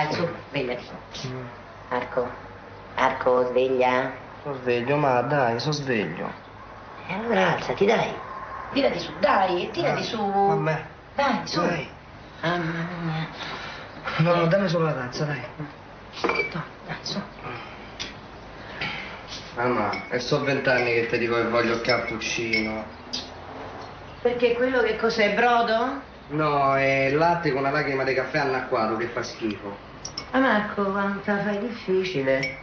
Dai, su, svegliati. Marco, Marco, sveglia. Sono sveglio, ma dai, sono sveglio. E allora alzati, dai. Tirati su, dai, tirati Ah, su. Vabbè. Dai, su. Dai. Mamma mia. No, no, dammi solo la tazza, dai. No, dai, su. Mamma, e so vent'anni che ti dico che voglio il cappuccino. Perché quello che cos'è, brodo? No, è latte con una lacrima di caffè annacquato che fa schifo. Ma Marco, quanto la fai difficile.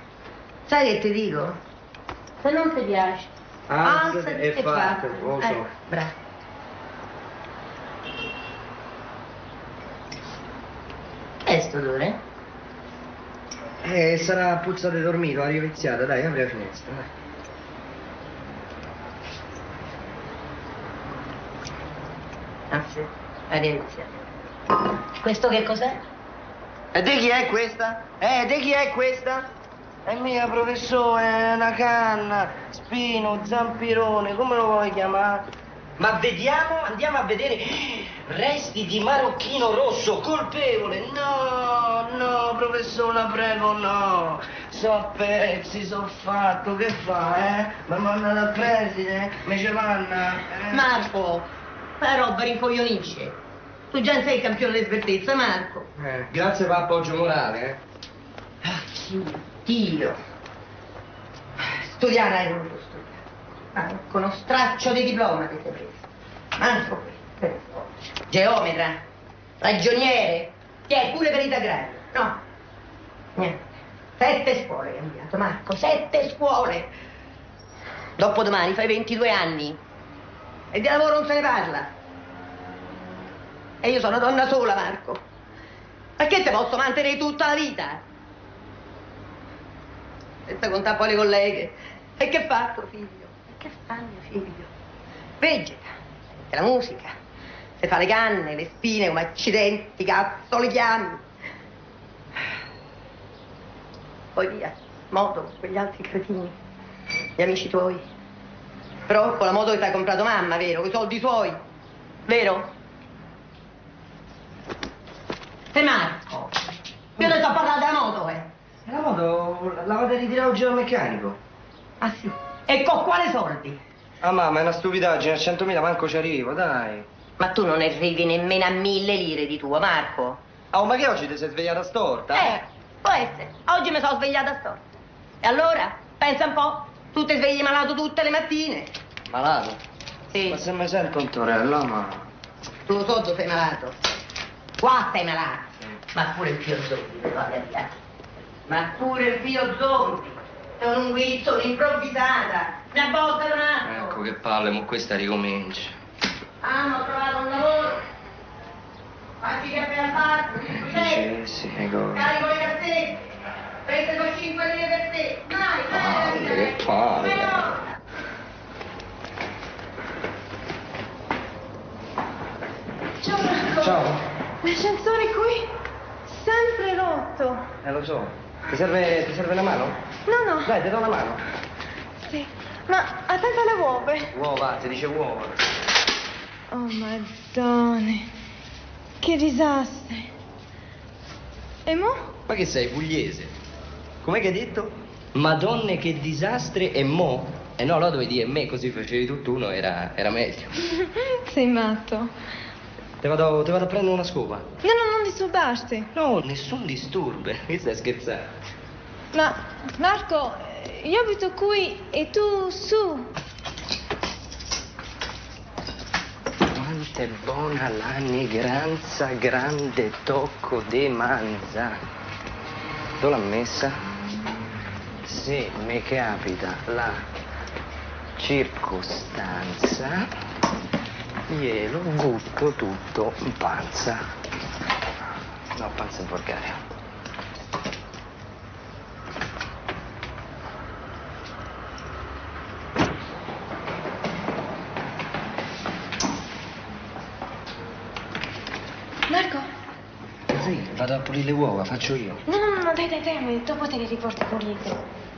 Sai che ti dico? Se non ti piace, Alzati e lo so. Ecco, bravo. Che è sto odore? Eh, sarà puzza di dormito, aria viziata, dai, apri la finestra, dai. Anzi, aria iniziata. Questo che cos'è? E di chi è questa? Eh, di chi è questa? È mia, professore, una canna, spino, zampirone, come lo vuoi chiamare? Ma vediamo, andiamo a vedere resti di marocchino rosso, colpevole. No, no, professore, la prego, no. So a pezzi, so fatto, che fa, eh? Mi manda dal preside, mi ci manna. eh? Marco, la roba rincoglionisce. Tu già sei il campione di sveltezza, Marco. Eh, grazie per l'appoggio morale, eh. Ah, Dio. Studiare hai voluto studiare. Ma con uno straccio di diploma ti sei preso. Manco questo. Geometra, ragioniere, che è pure verità grande. No, niente. Sette scuole hai cambiato, Marco, sette scuole. Dopodomani fai 22 anni e di lavoro non se ne parla. E io sono donna sola, Marco. Perché te posso mantenere tutta la vita? Senza contare poi le colleghe. E che fa tuo figlio? E che fa mio figlio? Vegeta, sente la musica, se fa le canne, le spine come accidenti, cazzo li chiami. Poi via, moto con quegli altri cretini, gli amici tuoi. Però con la moto che ti ha comprato mamma, vero? Con i soldi suoi, vero? E Marco, io ne sto parlando della moto, eh. La moto la vado a ritirare oggi dal meccanico. Ah sì? E con quale soldi? Ah mamma, è una stupidaggine, a 100.000 manco ci arrivo, dai. Ma tu non arrivi nemmeno a mille lire di tuo, Marco. Oh, ma che oggi ti sei svegliata storta? Eh, può essere. Oggi mi sono svegliata storta. E allora? Pensa un po'. Tu ti svegli malato tutte le mattine. Malato? Sì. Ma se mi sento un torello, ma... Tu lo so dove sei malato. Qua sei malato. Ma pure il zombie, devo la verità. Ma pure il figlio zombie. Sono un guizzo, un'improvvisata. Una botta da un altro. Ecco che palle, ma questa ricomincia. Hanno trovato un lavoro. Facci che appena fatto. Sì, sì, ecco. Carico le cassette. Prende con 5 lire per te. Dai, Palle, dai. che palle. Ciao Marco. Ciao. L'ascensore qui sempre rotto. Eh, lo so. Ti serve, ti serve una mano? No, no. Dai, ti do una mano. Sì. Ma attenta alle uova. Uova, ti dice uova. Oh, madonna. Che disastro. E mo? Ma che sei, pugliese? Com'è che hai detto? Madonne che disastri e mo? E no, allora dovevi dire me, così facevi tutt'uno, era, era meglio. Sei matto. Te vado, te vado a prendere una scopa. No, no, non disturbarti. No, nessun disturbo. Che stai scherzando? Ma, Marco, io abito qui e tu su. Quanto è buona la negranza, grande tocco de manza. Dove l'ha messa? Se mi capita la circostanza, glielo butto tutto in panza. No, panza in volgare. Marco? Sì, vado a pulire le uova, faccio io. No, no, no, dai, dai, dai, dopo te le riporti pulite.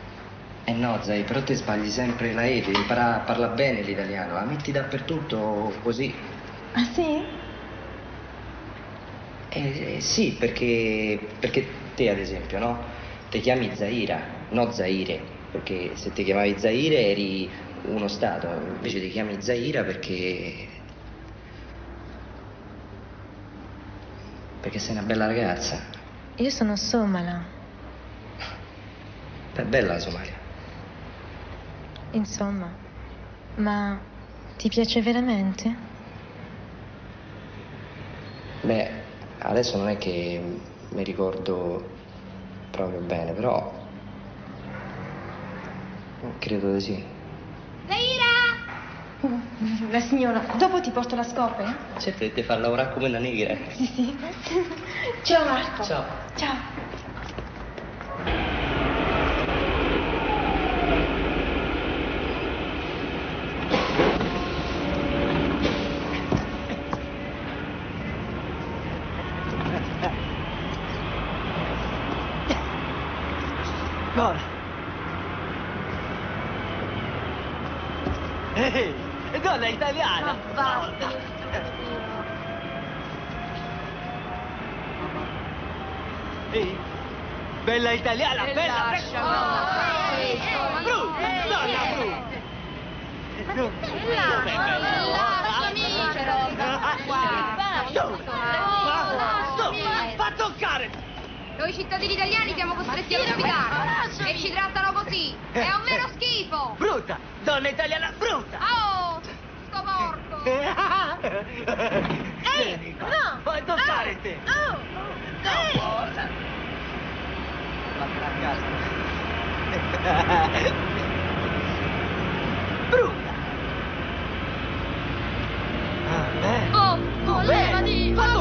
Eh no, Zai, però te sbagli sempre la E, devi imparare a parlare bene l'italiano, la metti dappertutto così. Ah, sì? Eh, sì, perché, perché te ad esempio, no? Ti chiami Zaira, no Zaire, perché se ti chiamavi Zaire eri uno stato, invece ti chiami Zaira perché... perché sei una bella ragazza. Io sono somala. È bella la Somalia. Insomma, ma ti piace veramente? Beh, adesso non è che mi ricordo proprio bene, però credo di sì. La signora, dopo ti porto la scopa, eh? Certo di te far lavorare come una negra. Sì, sì. Ciao Marco. Ciao. Ciao. Buona. Ehi, donna italiana. Ehi, bella italiana, bella, bella. Bru, donna Bru. Dov'è bella? Fa toccare! Noi cittadini italiani siamo costretti a ospitare e ci trattano così. È un vero schifo. Brutta, donna italiana brutta! Oh. Ehi, no! Fai toccare te! Oh! No, buona! Vattene a casa. Brutta! Ah, eh? Oh, oh, levati. Oh,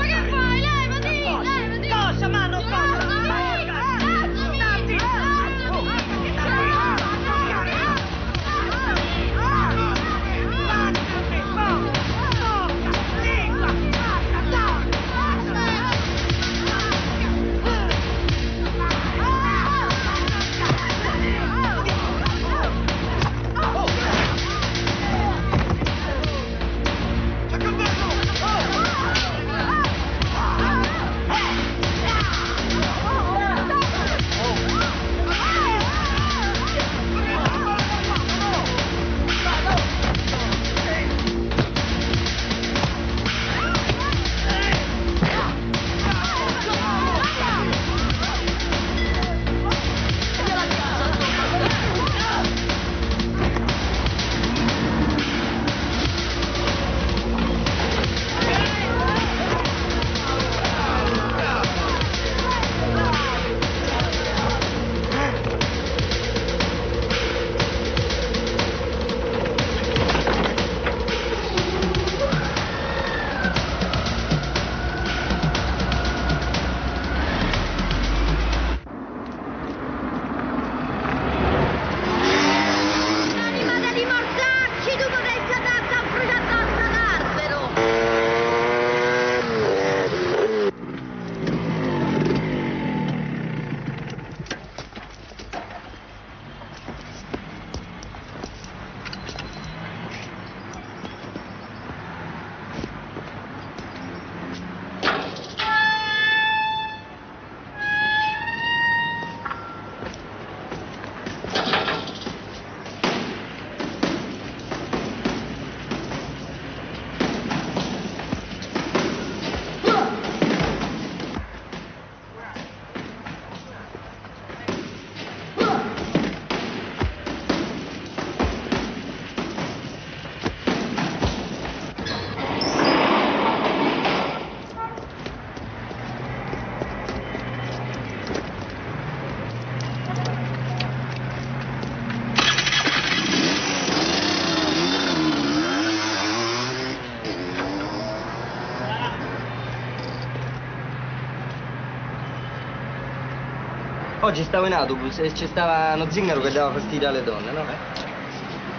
Oggi stavo in autobus e ci stava uno zingaro che dava fastidio alle donne, no?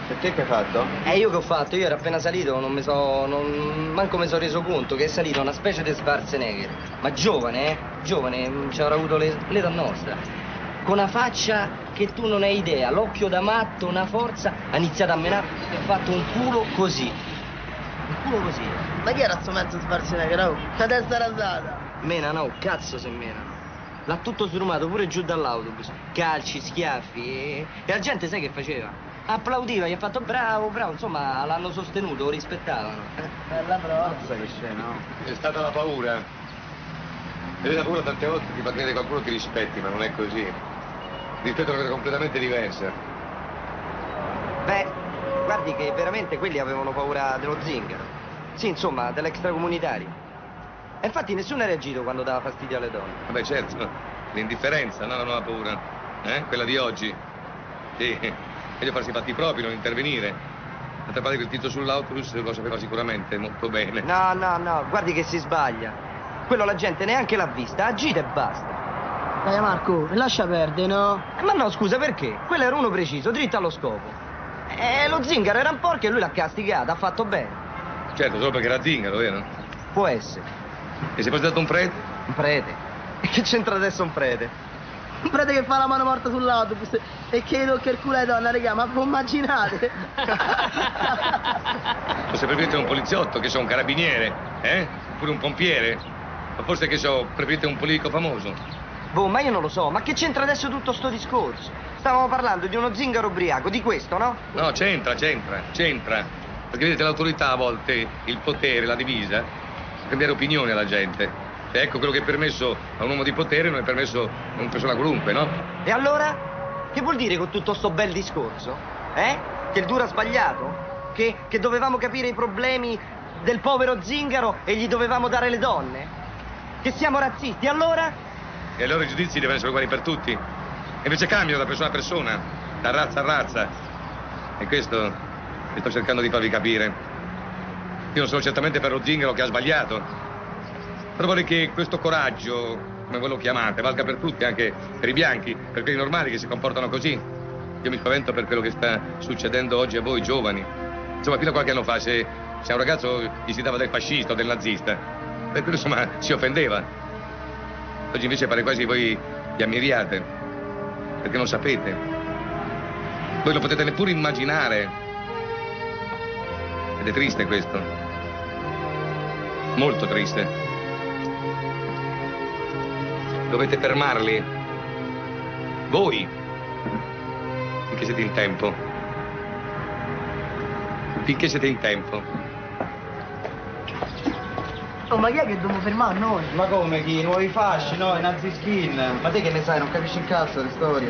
Perché che hai fatto? E io che ho fatto? Io ero appena salito, non mi so. Non, manco mi sono reso conto che è salito una specie di Schwarzenegger. Ma giovane, eh? Giovane, mm, ci avrà avuto le- l'età nostra. Con una faccia che tu non hai idea, l'occhio da matto, una forza, ha iniziato a menare e ha fatto un culo così. Un culo così. Ma chi era sto mezzo Schwarzenegger? Oh? La testa rasata. Menano, oh, cazzo se menano. L'ha tutto srumato pure giù dall'autobus. Calci, schiaffi. E... e la gente sai che faceva? Applaudiva, gli ha fatto bravo, bravo. Insomma, l'hanno sostenuto, lo rispettavano. Bella prova. che scena, no? È stata la paura. E la paura tante volte ti fa credere qualcuno ti rispetti, ma non è così. Rispetto è una cosa completamente diversa. Beh, guardi che veramente quelli avevano paura dello zingaro. Sì, insomma, dell'extracomunitario. E infatti nessuno ha reagito quando dava fastidio alle donne. Vabbè, certo, l'indifferenza, no, la nuova paura. Eh? Quella di oggi. Sì, meglio farsi i fatti propri, non intervenire. D'altra parte quel tizio sull'autobus lo sapeva sicuramente molto bene. No, no, no, guardi che si sbaglia. Quello la gente neanche l'ha vista, agita e basta. Dai Marco, lascia perdere, no? Eh, Ma no, scusa, perché? Quello era uno preciso, dritto allo scopo. E lo zingaro era un porco e lui l'ha castigato, ha fatto bene. Certo, solo perché era zingaro, vero? Può essere. E se fosse stato un prete? Un prete. E che c'entra adesso un prete? Un prete che fa la mano morta sull'autobus e che tocca il culo alle donne, raga, ma voi immaginate? O se preferite un poliziotto, che so, un carabiniere, eh? Oppure un pompiere? O forse che so, preferite un politico famoso? Boh, ma io non lo so, ma che c'entra adesso tutto sto discorso? Stavamo parlando di uno zingaro ubriaco, di questo, no? No, c'entra, c'entra, c'entra. Perché vedete, l'autorità a volte, il potere, la divisa, cambiare opinione alla gente. E ecco, quello che è permesso a un uomo di potere non è permesso a una persona qualunque, no? E allora? Che vuol dire con tutto sto bel discorso? Eh? Che il duro ha sbagliato? Che, che dovevamo capire i problemi del povero zingaro e gli dovevamo dare le donne? Che siamo razzisti, allora? E allora i giudizi devono essere uguali per tutti. E invece cambiano da persona a persona, da razza a razza. E questo che sto cercando di farvi capire. Io sono certamente per lo zingaro che ha sbagliato. Però vorrei che questo coraggio, come voi lo chiamate, valga per tutti, anche per i bianchi, per quelli normali che si comportano così. Io mi spavento per quello che sta succedendo oggi a voi giovani. Insomma, fino a qualche anno fa, se, se a un ragazzo gli si dava del fascista o del nazista, per quello insomma si offendeva. Oggi invece pare quasi voi vi ammiriate, perché non sapete. Voi lo potete neppure immaginare. Ed è triste questo. Molto triste. Dovete fermarli. Voi. Finché siete in tempo. Finché siete in tempo. Oh, ma chi è che dobbiamo fermare noi? Ma come chi? Nuovi fasci, no? I nazi skin. Ma te che ne sai? Non capisci un cazzo di storia.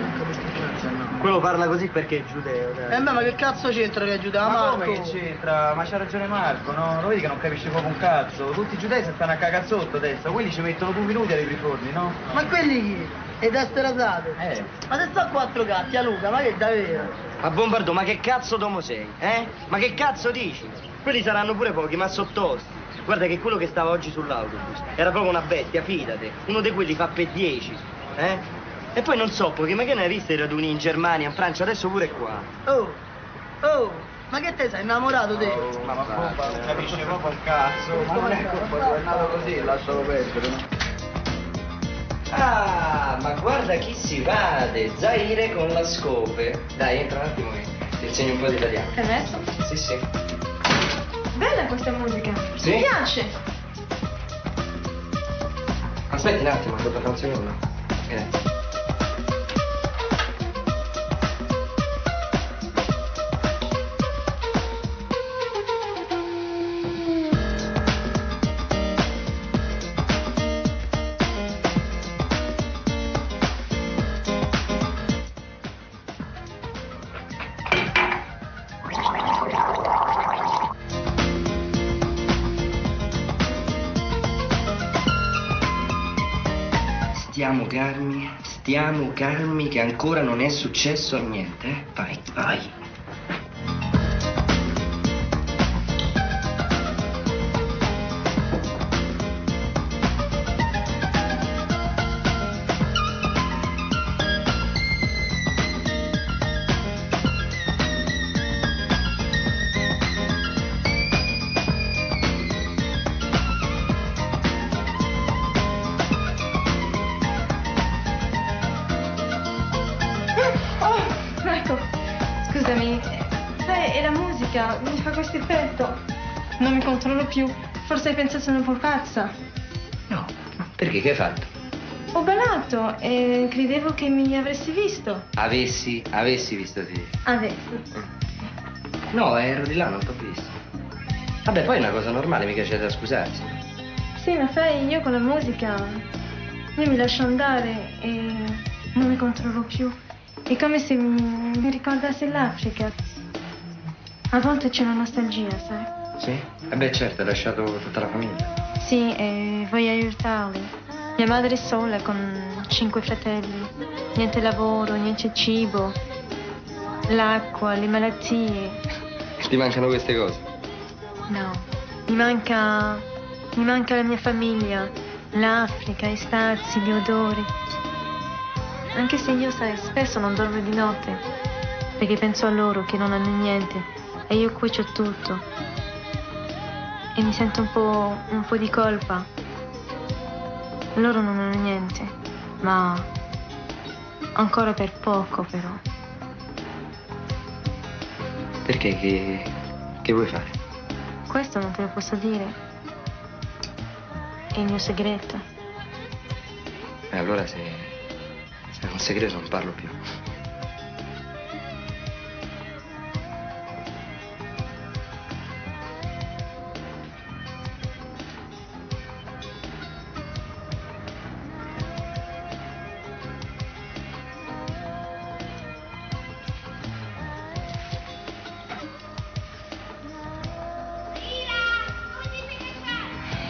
Quello parla così perché è giudeo, dai. Eh beh, ma che cazzo c'entra che aiuta Ma Marco? come che c'entra? Ma c'ha ragione Marco, no? Lo vedi che non capisci proprio un cazzo? Tutti i giudei si stanno a cagare sotto adesso, quelli ci mettono due minuti ai riforni, no? Ma quelli chi? E teste rasate? Eh. Ma se sto a quattro gatti, a Luca, ma che davvero? Ma Bombardo, ma che cazzo d'uomo sei, eh? Ma che cazzo dici? Quelli saranno pure pochi, ma sottosti. Guarda che quello che stava oggi sull'autobus era proprio una bestia, fidate. Uno di quelli fa per dieci, eh? E poi non so, perché ma che ne hai viste i raduni in Germania, in Francia, adesso pure qua. Oh, oh, ma che te sei innamorato te? Ma ma Bomba non capisce proprio un cazzo. Ma non è colpa tua, è nato così, lascialo perdere, no? Ah, ma guarda chi si vade, Zaire con la scope. Dai, entra un attimo che ti insegno un po' di italiano. Permesso? Sì, sì. Bella questa musica. Sì? Mi piace. Aspetti un attimo, devo fare un secondo. Grazie. Calmi, stiamo calmi che ancora non è successo niente, eh? Vai, vai. Effetto. Non mi controllo più. Forse hai pensato sono un po' pazza. No, Perché? Che hai fatto? Ho ballato e credevo che mi avresti visto. Avessi, avessi visto te. Adesso. No, ero di là, non t'ho visto. Vabbè, poi è una cosa normale, mica c'è da scusarsi. Sì, ma sai, io con la musica, io mi lascio andare e non mi controllo più. È come se mi, mi ricordasse l'Africa. A volte c'è una nostalgia, sai? Sì? Eh beh, certo, hai lasciato tutta la famiglia. Sì, e voglio aiutarli. Mia madre è sola con cinque fratelli. Niente lavoro, niente cibo. L'acqua, le malattie. Ti mancano queste cose? No, mi manca. mi manca la mia famiglia, l'Africa, i spazi, gli odori. Anche se io, sai, spesso non dormo di notte, perché penso a loro che non hanno niente e io qui c'ho tutto. E mi sento un po', un po' di colpa. Loro non hanno niente, ma ancora per poco però. Perché? Che, che vuoi fare? Questo non te lo posso dire. È il mio segreto. E allora se, se è un segreto non parlo più.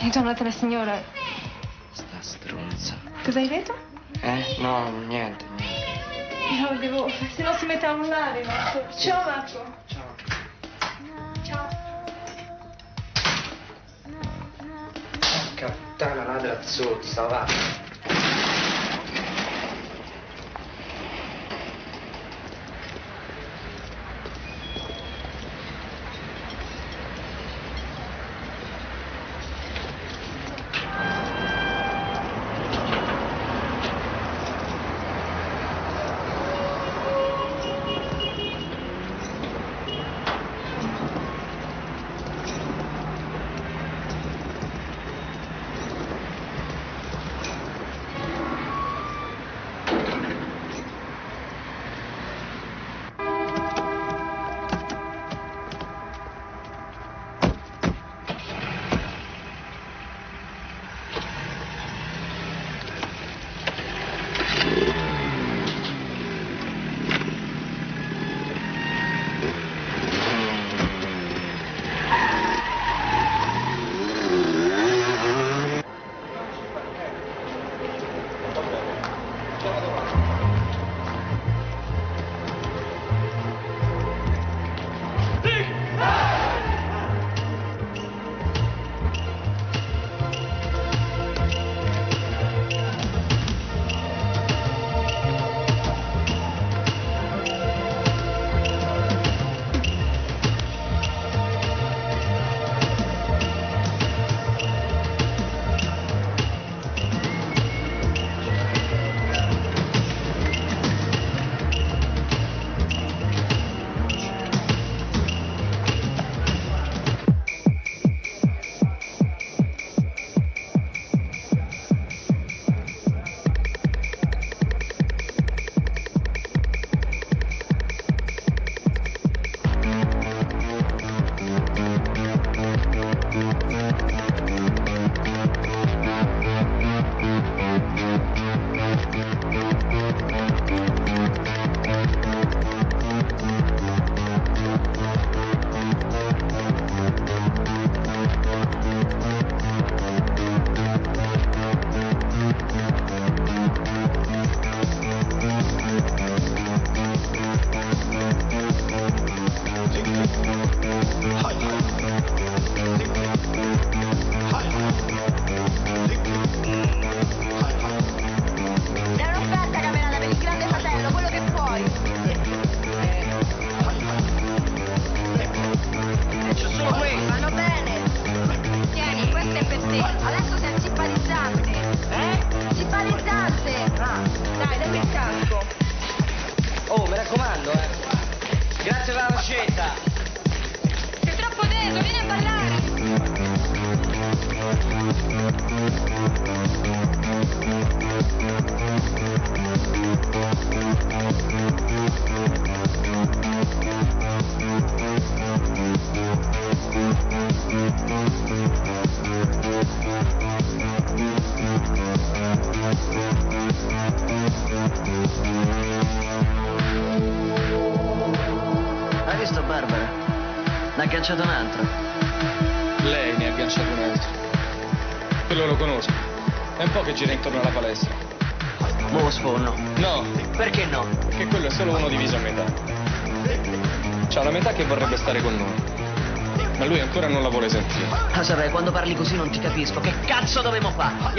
È tornata la signora. Sta stronza. Cosa hai detto? Eh? No, niente, niente. No, devo... se no si mette a urlare, Marco. Ciao, Marco. Ciao. Ciao. Porca puttana ladra zozza, va.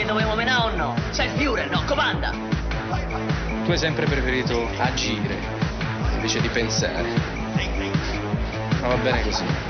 Gli dobbiamo menare o no? Sei il Führer, no? Comanda! Tu hai sempre preferito agire invece di pensare. Ma va bene così.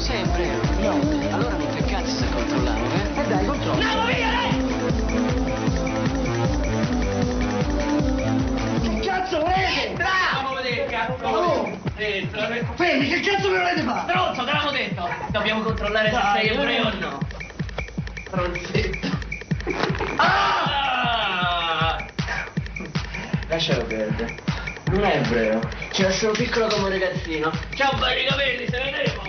Stai? Lo sei breu? No. Allora non che cazzo stai controllando, eh? E dai, controllo. Andiamo via, dai! Che cazzo volete? Entra! Andiamo a vedere, cazzo! Oh. Entra, Fermi, che cazzo me volete fare? Stronzo, te l'avevo detto! Dobbiamo controllare se Dai, sei ebreo o eh. no. Stronzetto. Ah! Lascialo perdere. Non è ebreo. C'era solo piccolo come un ragazzino. Ciao belli capelli, se vedremo. Stronzo.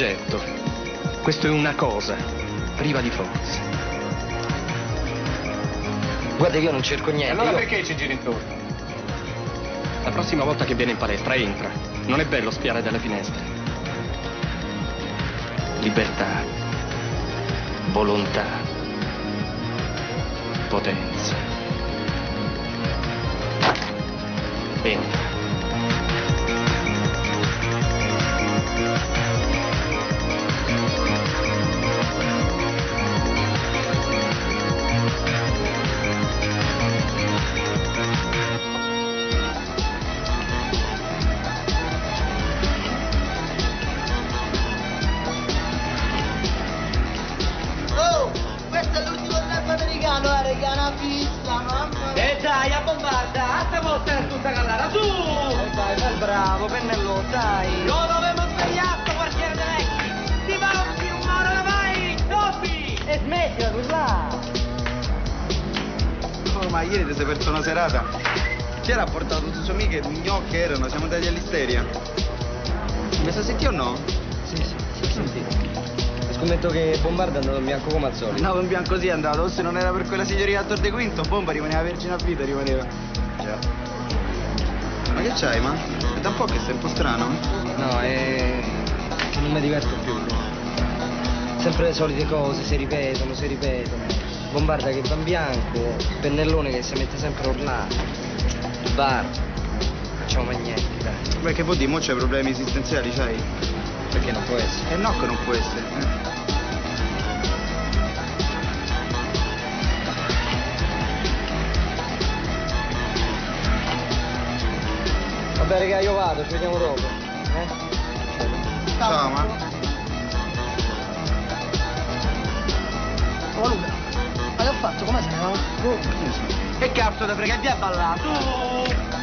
Oggetto. Questo è una cosa, priva di forza. Guarda, io non cerco niente. allora io- perché ci giri intorno? La prossima volta che viene in palestra entra. Non è bello spiare dalle finestre. Libertà, volontà, potenza. Entra. Ma ieri ti sei perso una serata. Chi era ha portato tutte le sue amiche, gnocche erano, siamo andati all'isteria. Mi sa sentito o no? Sì, sì, sì, sentito. Scommetto che Bombarda è andato in bianco come al solito. No, in bianco sì è andato, se non era per quella signorina a Tor de Quinto, bomba rimaneva vergine a vita, rimaneva. Già. Ma che c'hai, ma? È da un po' che sei un po' strano. No, è non mi diverto più. Sempre le solite cose, si ripetono, si ripetono. Bombarda che va in bianco, pennellone che si mette sempre a urlare. Bar. Facciamo mai niente, dai. Beh, che vuol dire, mo c'hai problemi esistenziali, c'hai? Perché non può essere? Eh no, che non può essere. eh. Vabbè, raga, io vado, ci vediamo dopo. Eh? Ciao, ma. Oh, Luca, fatto? Come no? Che cazzo da frega, via a ballare.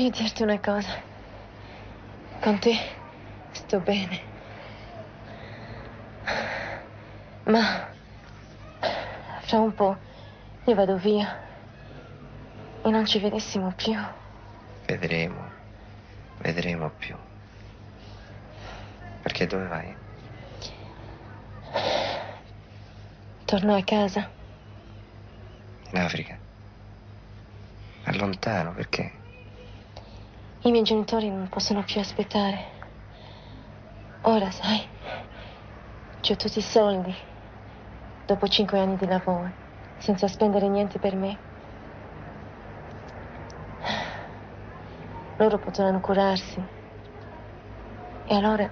Voglio dirti una cosa. Con te sto bene. Ma fra un po' io vado via e non ci vedessimo più. Vedremo. Vedremo più. Perché dove vai? Torno a casa. In Africa. È lontano, perché? I miei genitori non possono più aspettare. Ora, sai, ho tutti i soldi. Dopo cinque anni di lavoro, senza spendere niente per me. Loro potranno curarsi. E allora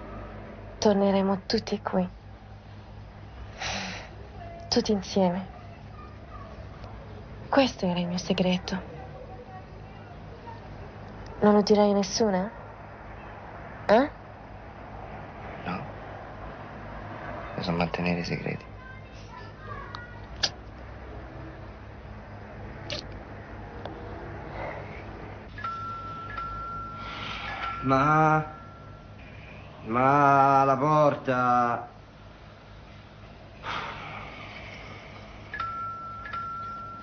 torneremo tutti qui. Tutti insieme. Questo era il mio segreto. Non lo dirai a nessuna? Eh? No. Io so mantenere i segreti. Ma... Ma la porta...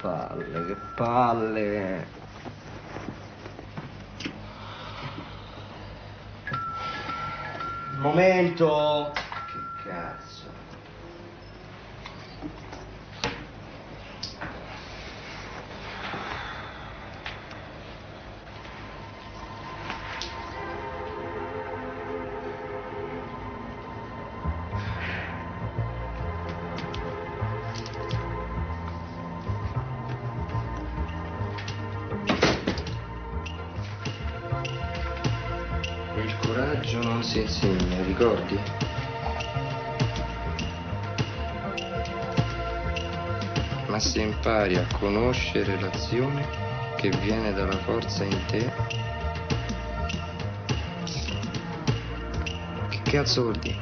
Palle, che palle. Momento. Che cazzo. Impari a conoscere l'azione che viene dalla forza in te. Che cazzo vuol dire?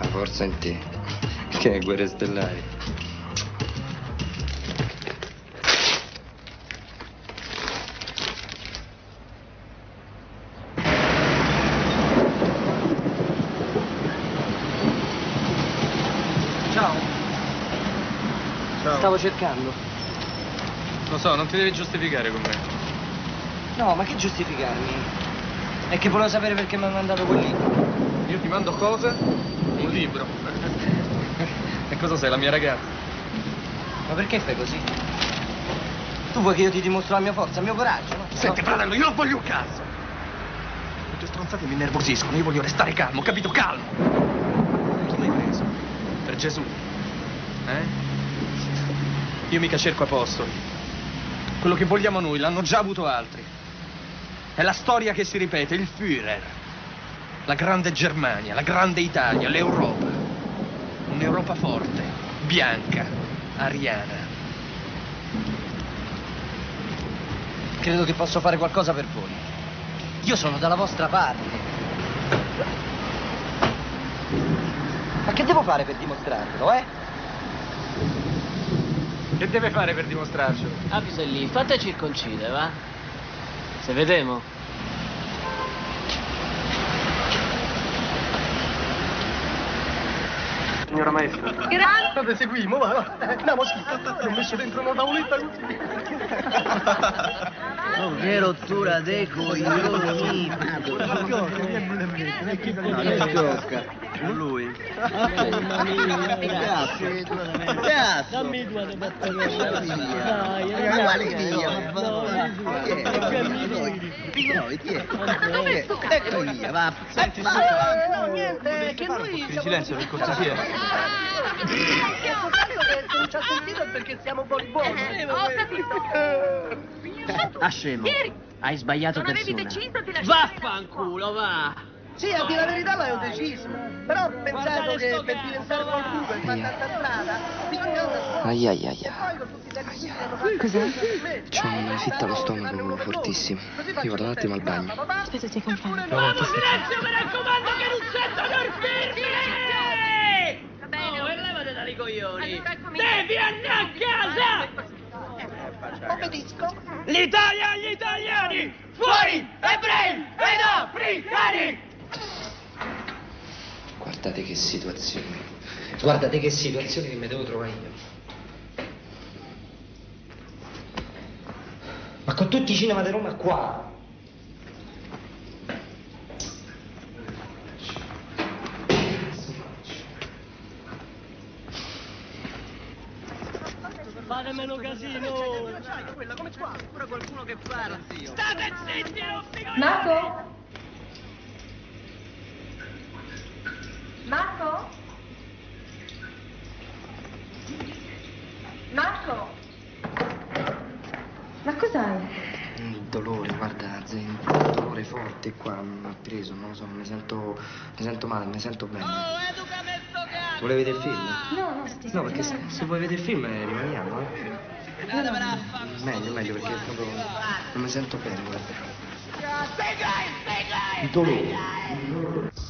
La forza in te. Che è guerre stellari. Ciao. Ciao. Stavo cercando. Lo so, non ti devi giustificare con me. No, ma che giustificarmi? È che volevo sapere perché mi hanno mandato quel libro. Io ti mando cosa? Un libro. e cosa sei, la mia ragazza? Ma perché fai così? Tu vuoi che io ti dimostro la mia forza, il mio coraggio, no? Senti, No. fratello, io non voglio un cazzo. Le tue stronzate mi innervosiscono, io voglio restare calmo, capito? Calmo. Chi l'hai preso? Per Gesù. Eh? Io mica cerco apostoli. Quello che vogliamo noi l'hanno già avuto altri. È la storia che si ripete, il Führer. La grande Germania, la grande Italia, l'Europa. Un'Europa forte, bianca, ariana. Credo che posso fare qualcosa per voi. Io sono dalla vostra parte. Ma che devo fare per dimostrarvelo, eh? Che deve fare per dimostrarcelo? Avvisa lì, fate circoncide, va? Se vedemo. Signora maestra. State seguimo, va, va. Andiamo schifo. L'ho messo dentro una tavoletta così. Oh, che rottura dei coglioni. No, che sciocca. Lui. Grazie. Grazie. Dammi due di batteria. Dai, Dai, è? Ecco via, va. Senti, eh, no, niente, che noi siamo... silenzio, per cortesia. Che se non ci ha sentito è perché siamo buoni buoni. Ho capito. Ah, scemo. Hai sbagliato Non avevi persona. deciso di lasciare Vaffanculo, va! Sì, a dire la verità l'avevo deciso. Però ho pensato che per diventare qualcuno e fare tanta strada bisogna una scuola. Ai ai ai E ai. Cos'è? C'ho una fitta allo stomaco fortissima. Io vado un attimo al bagno. Aspetta, ti accompagno. Silenzio, mi raccomando che non sentono il firme! Va bene. Oh, e levate dalle coglioni! Allora, eccomi. Devi andare a casa! Obbedisco. L'Italia agli italiani! Fuori ebrei ed africani! Guardate che situazione. Guardate che situazione che mi devo trovare io. Ma con tutti i cinema di Roma qua. Fate meno casino! Quella come qua, pure qualcuno che parla, zio. State zitti, non vi Marco? Marco? Marco? Ma cos'hai? Il dolore, guarda, Zen, un dolore forte qua mi ha preso, non lo so, mi sento, mi sento male, mi sento bene. Vuole vedere il film? No, no, sti No, perché se, se vuoi vedere il film eh, rimaniamo, eh. Meglio, meglio, perché proprio non mi sento bene, guarda. Il dolore.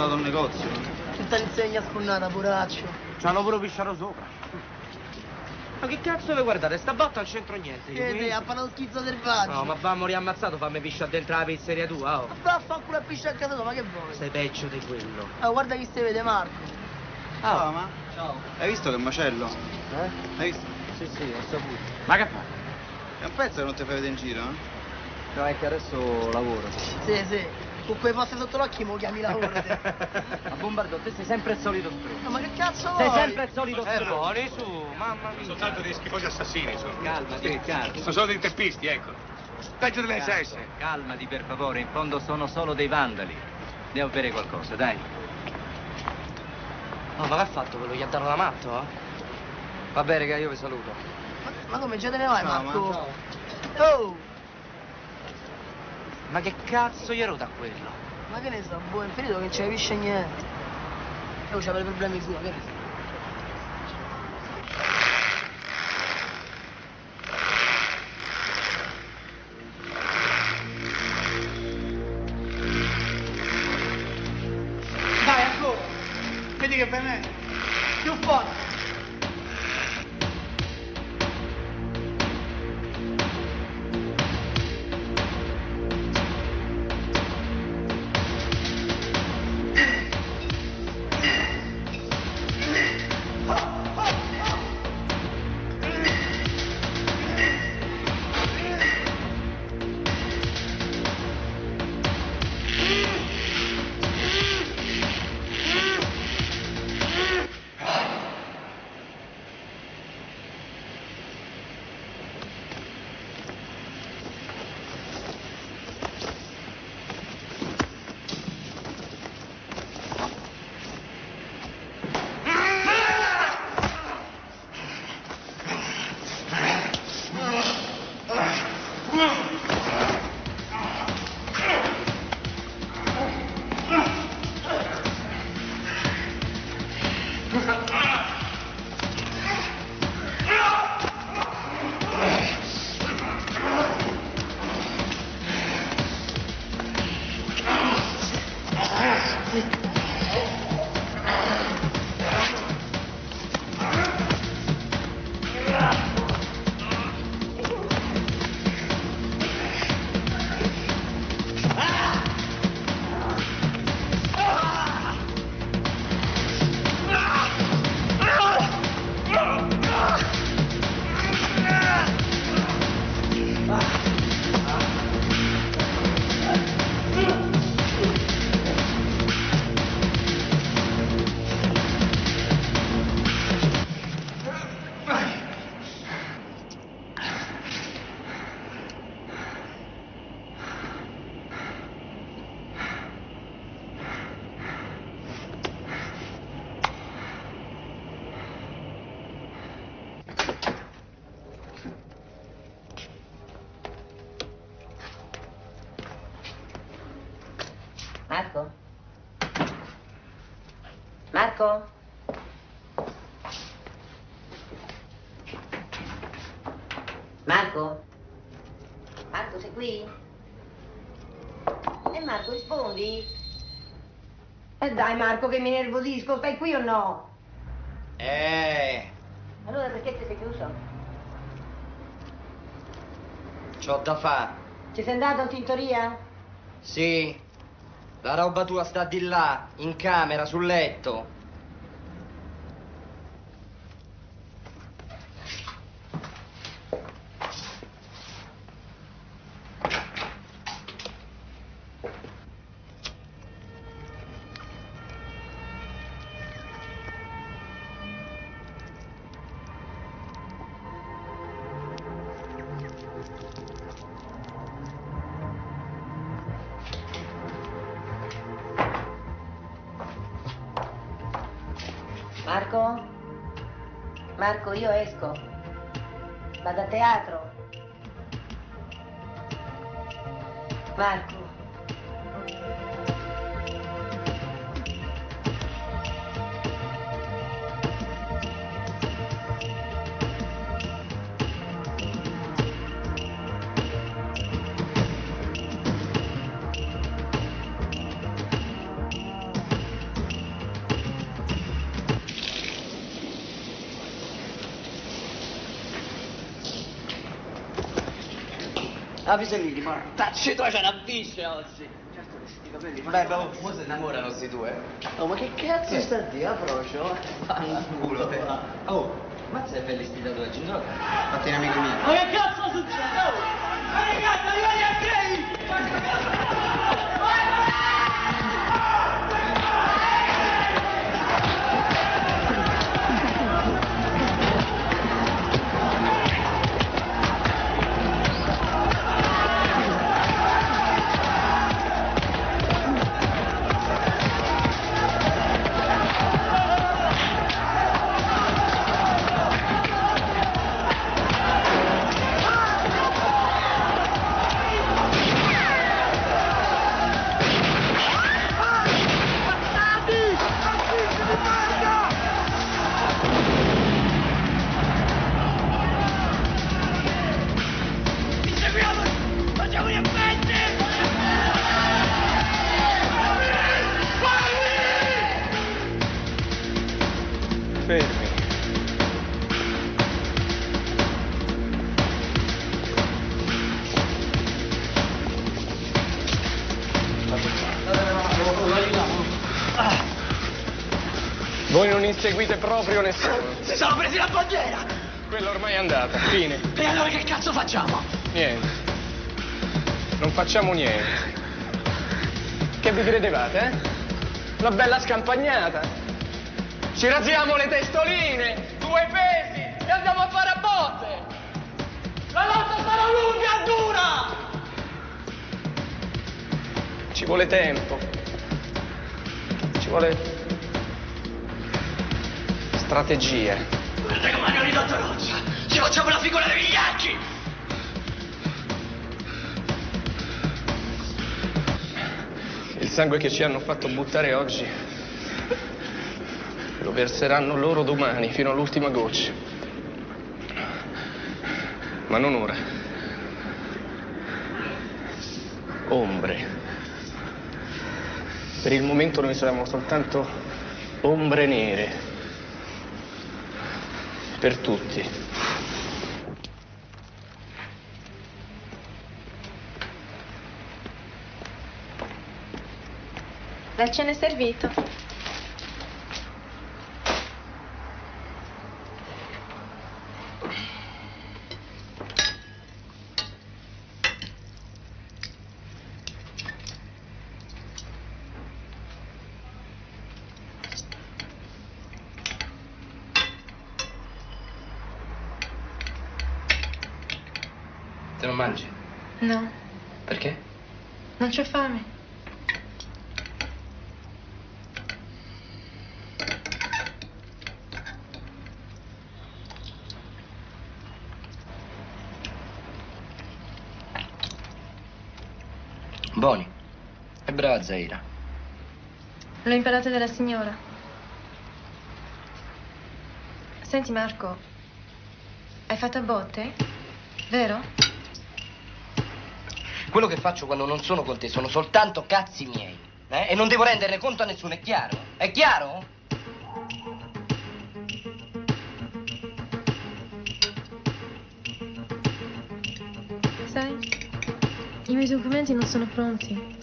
Sfondato il negozio. Che ti insegna a scunnata, poraccio. Ci hanno pure pisciato sopra. Ma che cazzo vi guardate? Sta botta non c'entro niente. Che qui. te, ha fatto schizzo selvaggio. No, ma va a morire ammazzato, fammi pisciare dentro la pizzeria tua, oh. Va a fare culo a pisciare a casa tua, ma che vuoi? Sei peggio di quello. Ah, guarda chi si vede, Marco. Ah, ma? Ciao. Hai visto che macello? Eh? Hai visto? Sì, sì, ho saputo. Ma che fa? È un pezzo che non ti fai vedere in giro, eh? No, è che adesso lavoro. Sì, sì. Con quei posti sotto l'occhio mo chiami lavoro te. Ma Bombardo, te sei sempre il solito stronzo. No, ma che cazzo Sei vuoi? sempre il solito Eh, stronzo. Roni, su, mamma mia. Soltanto dei schifosi assassini sono. Calmati, calma. Sono solo dei teppisti, ecco. Peggio delle SS. Calmati per favore, in fondo sono solo dei vandali. Devo bere qualcosa, dai. No, ma che ha fatto quello? Gli ha dato la matto, eh? Va bene, che io vi saluto. Ma, ma come già te ne vai, Ciao, Marco? ma- Oh! Ma che cazzo gli da quello? Ma che ne so, boh, è finito che non ci capisce niente. Io c'avevo i problemi suoi, che ne so. Marco? Marco? Marco, sei qui? E Marco, rispondi? E dai Marco che mi nervosisco, stai qui o no? Eh, Allora perché ti sei chiuso? c'ho da fare. Ci sei andato in tintoria? Sì, la roba tua sta di là, in camera, sul letto. Lì, di mano. Tacci tu c'è una biscia oggi. Certo, questi capelli. Beh, beh, oh, mo si innamorano sti due. Oh, ma che cazzo Che? sta a dire, Frocio? Un culo, te. Oh, mazza è belli sti tatuaggi, no? Fatti un amico mio. Ma che cazzo succede? Oh! Ma che cazzo, arrivati a Grey! Fine. E allora che cazzo facciamo? Niente. Non facciamo niente. Che vi credevate, eh? Una bella scampagnata. Ci razziamo le testoline, due pesi e andiamo a fare a botte. La lotta sarà lunga e dura. Ci vuole tempo. Ci vuole strategia. Guarda come hanno ridotto Rozza! Ci facciamo la figura dei vigliacchi! Il sangue che ci hanno fatto buttare oggi lo verseranno loro domani fino all'ultima goccia. Ma non ora. Ombre. Per il momento noi saremo soltanto ombre nere. Per tutti. La cena è servito. Te lo mangi? No, Perché? non c'ho fame. Buoni. È brava Zaira. L'ho imparato dalla signora. Senti Marco, hai fatto a botte? Vero? Quello che faccio quando non sono con te sono soltanto cazzi miei. eh? E non devo renderne conto a nessuno, è chiaro? È chiaro? Sai, i miei documenti non sono pronti.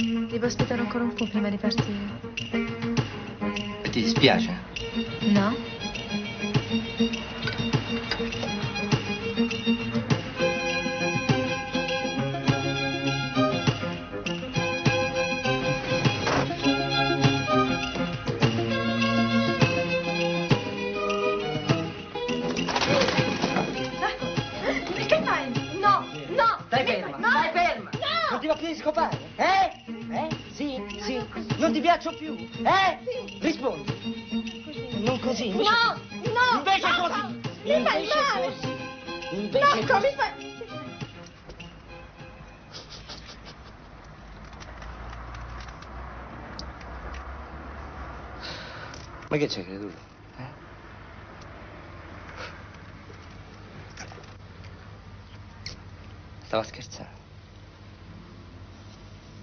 Devo aspettare ancora un po' prima di partire. Ti dispiace? No?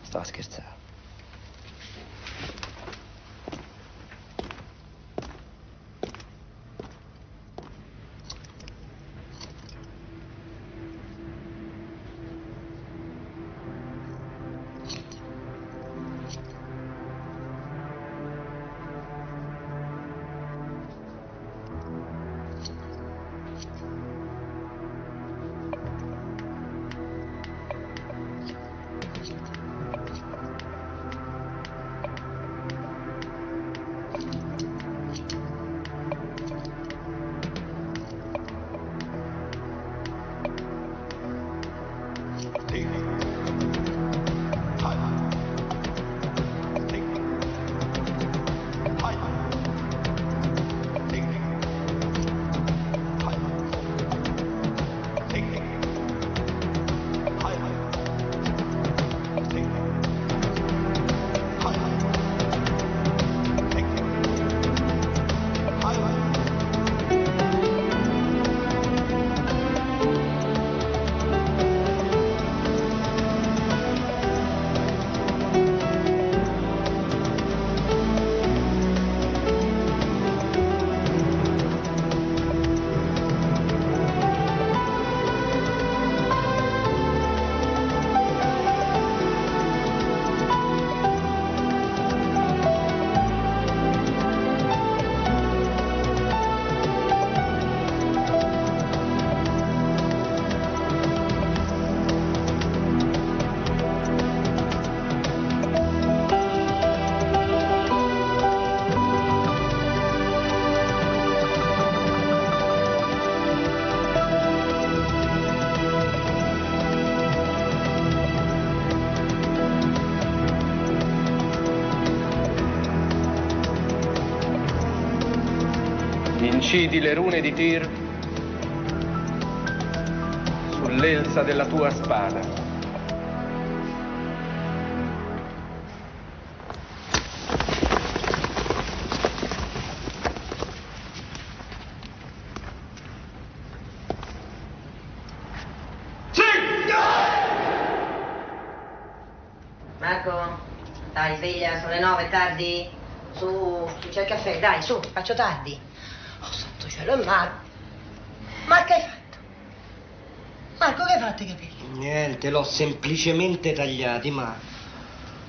Stava scherzando. Incidi le rune di Tyr sull'elsa della tua spada. Marco, dai, sveglia, sono le nove, tardi. Su, su, c'è il caffè, dai, su, faccio tardi. Cielo, e Marco. Ma che hai fatto? Marco, che hai fatto i capelli? Niente, l'ho semplicemente tagliati, ma...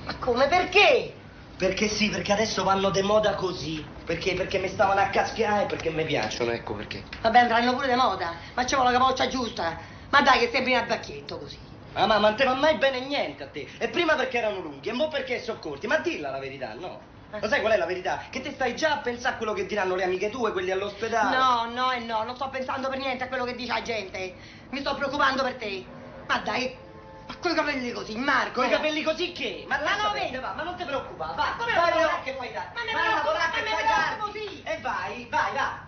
Ma come, perché? Perché sì, perché adesso vanno de moda così. Perché? Perché mi stavano a caschiare e perché mi piacciono, ecco perché. Vabbè, andranno pure di moda, ma c'è la capoccia giusta. Ma dai, che sembri un abbacchietto così. Ah, ma non te va mai bene niente a te. E prima perché erano lunghi, e mo perché sono corti. Ma dilla la verità, no? Lo sai qual è la verità? Che te stai già a pensare a quello che diranno le amiche tue, quelli all'ospedale. No, no e no, non sto pensando per niente a quello che dice la gente. Mi sto preoccupando per te. Ma dai, ma coi capelli così, Marco. Con i capelli così che? Ma Ma lascia no, vedi. va, ma non ti preoccupare, va. Come vai lavorare che fai tardi. Ma ne vai a preoccupo, lavorare ma che ne fai tardi. sì. E vai, vai, va.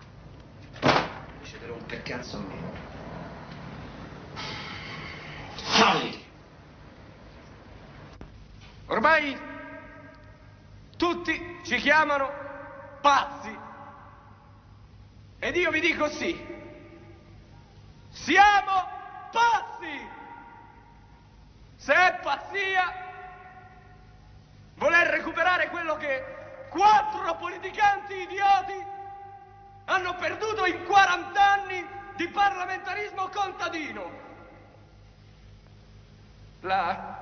Invece rompe il cazzo a me. Salli. Ormai tutti ci chiamano pazzi. Ed io vi dico sì. Siamo pazzi! Se è pazzia, voler recuperare quello che quattro politicanti idioti hanno perduto in 40 anni di parlamentarismo contadino. La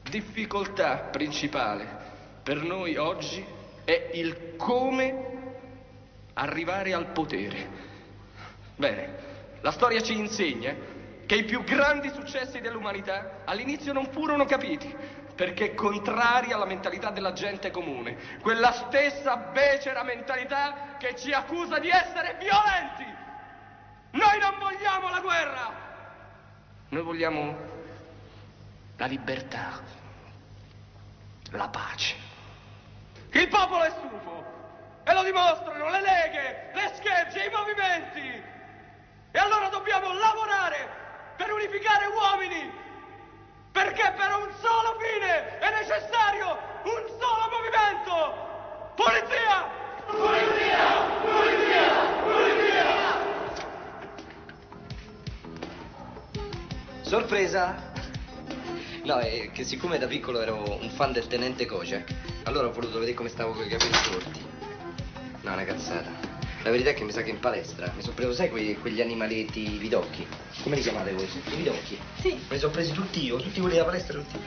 difficoltà principale per noi oggi è il come arrivare al potere. Bene, la storia ci insegna che i più grandi successi dell'umanità all'inizio non furono capiti perché contrari alla mentalità della gente comune, quella stessa becera mentalità che ci accusa di essere violenti. Noi non vogliamo la guerra, noi vogliamo la libertà, la pace. Il popolo è stufo e lo dimostrano le leghe, le schegge, i movimenti. E allora dobbiamo lavorare per unificare uomini, perché per un solo fine è necessario un solo movimento. Polizia! Polizia! Polizia! Polizia! Sorpresa! No, è che siccome da piccolo ero un fan del tenente Kojak, allora ho voluto vedere come stavo con i capelli corti. No, una cazzata. La verità è che mi sa che in palestra mi sono preso, sai, quei- quegli animaletti i vidocchi? Come li chiamate voi? I vidocchi? Sì. Me li sono presi tutti io, tutti quelli della palestra, tutti.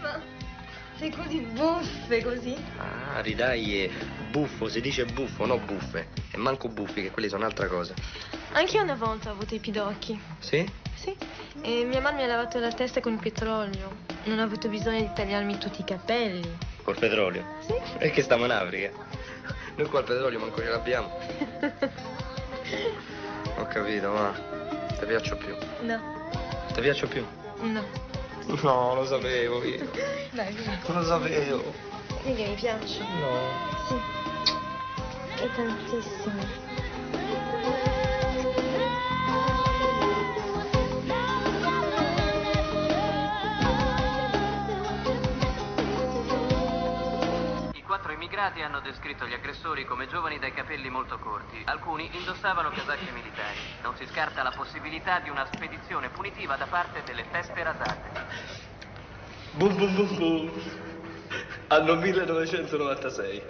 Ma sei così buffe così? Ah, ridai è buffo, si dice buffo, no buffe. E manco buffi, che quelli sono un'altra cosa. Anche io una volta ho avuto i pidocchi. Sì? Sì. E mia mamma mi ha lavato la testa con il petrolio. Non ho avuto bisogno di tagliarmi tutti i capelli. Col petrolio? Sì. E che stiamo in Africa? Noi qua il petrolio manco ce l'abbiamo. Ho capito, ma ti piaccio più. No, Ti piaccio più? no. No, lo sapevo io. Dai. Non lo sapevo. Sì che mi piace. No. Sì. E tantissimo. Immigrati hanno descritto gli aggressori come giovani dai capelli molto corti. Alcuni indossavano casacche militari. Non si scarta la possibilità di una spedizione punitiva da parte delle teste rasate. Bum bum bum bum. Anno 1996.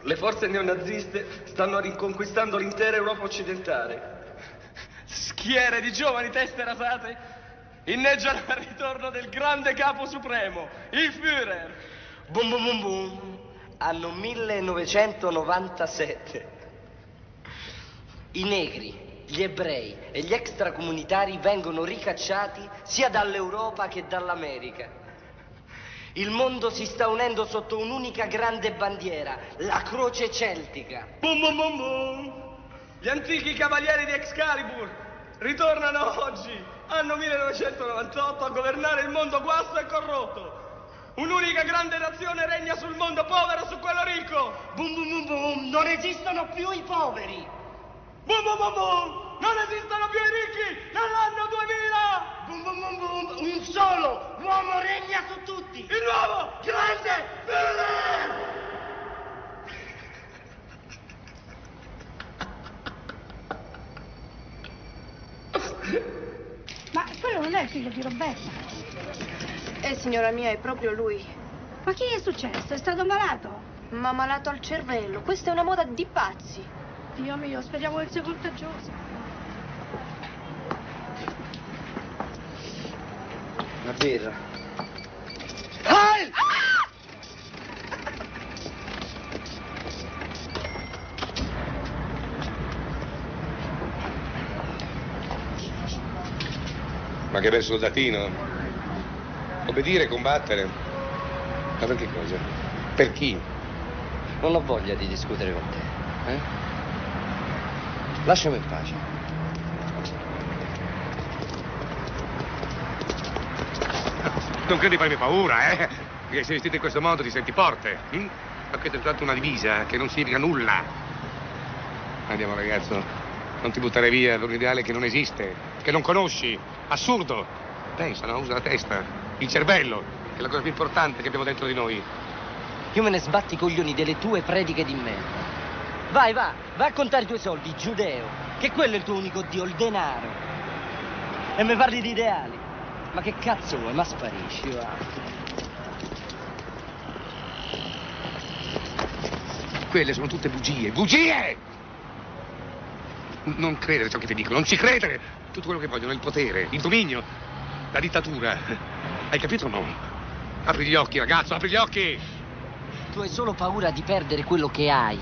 Le forze neonaziste stanno riconquistando l'intera Europa occidentale. Schiere di giovani teste rasate inneggiano al ritorno del grande capo supremo, il Führer. Bum bum bum bum. Anno 1997. I negri, gli ebrei e gli extracomunitari vengono ricacciati sia dall'Europa che dall'America. Il mondo si sta unendo sotto un'unica grande bandiera, la croce celtica. Bum bum bum bum. Gli antichi cavalieri di Excalibur ritornano oggi, anno 1998, a governare il mondo guasto e corrotto. Un'unica grande nazione regna sul mondo povero, su quello ricco. Bum bum bum bum, non esistono più i poveri. Bum bum bum bum. Non esistono più i ricchi nell'anno 2000. Bum bum bum bum, un solo uomo regna su tutti. Il nuovo grande Führer. Ma quello non è il figlio di Roberta. Eh, signora mia, è proprio lui. Ma che è successo? È stato malato? Ma malato al cervello. Questa è una moda di pazzi. Dio mio, speriamo che sia contagioso. Una birra. Ma che bel soldatino. Obbedire, combattere. Ma per che cosa? Per chi? Non ho voglia di discutere con te. Eh? Lasciami in pace. Non credi farmi paura, eh? Perché sei vestito in questo modo ti senti forte. hm? Ma questa è soltanto una divisa che non significa nulla. Andiamo, ragazzo. Non ti buttare via per un ideale che non esiste, che non conosci. Assurdo. Pensa, no? Usa la testa, il cervello, che è la cosa più importante che abbiamo dentro di noi. Io me ne sbatti i coglioni delle tue prediche di merda. Vai, va, va a contare i tuoi soldi, giudeo, che quello è il tuo unico dio, il denaro. E mi parli di ideali. Ma che cazzo vuoi? Ma sparisci, va. Quelle sono tutte bugie, bugie! Non credere a ciò che ti dico, non ci credere! Tutto quello che vogliono è il potere, il dominio, la dittatura. Hai capito o no? Apri gli occhi, ragazzo, apri gli occhi! Tu hai solo paura di perdere quello che hai.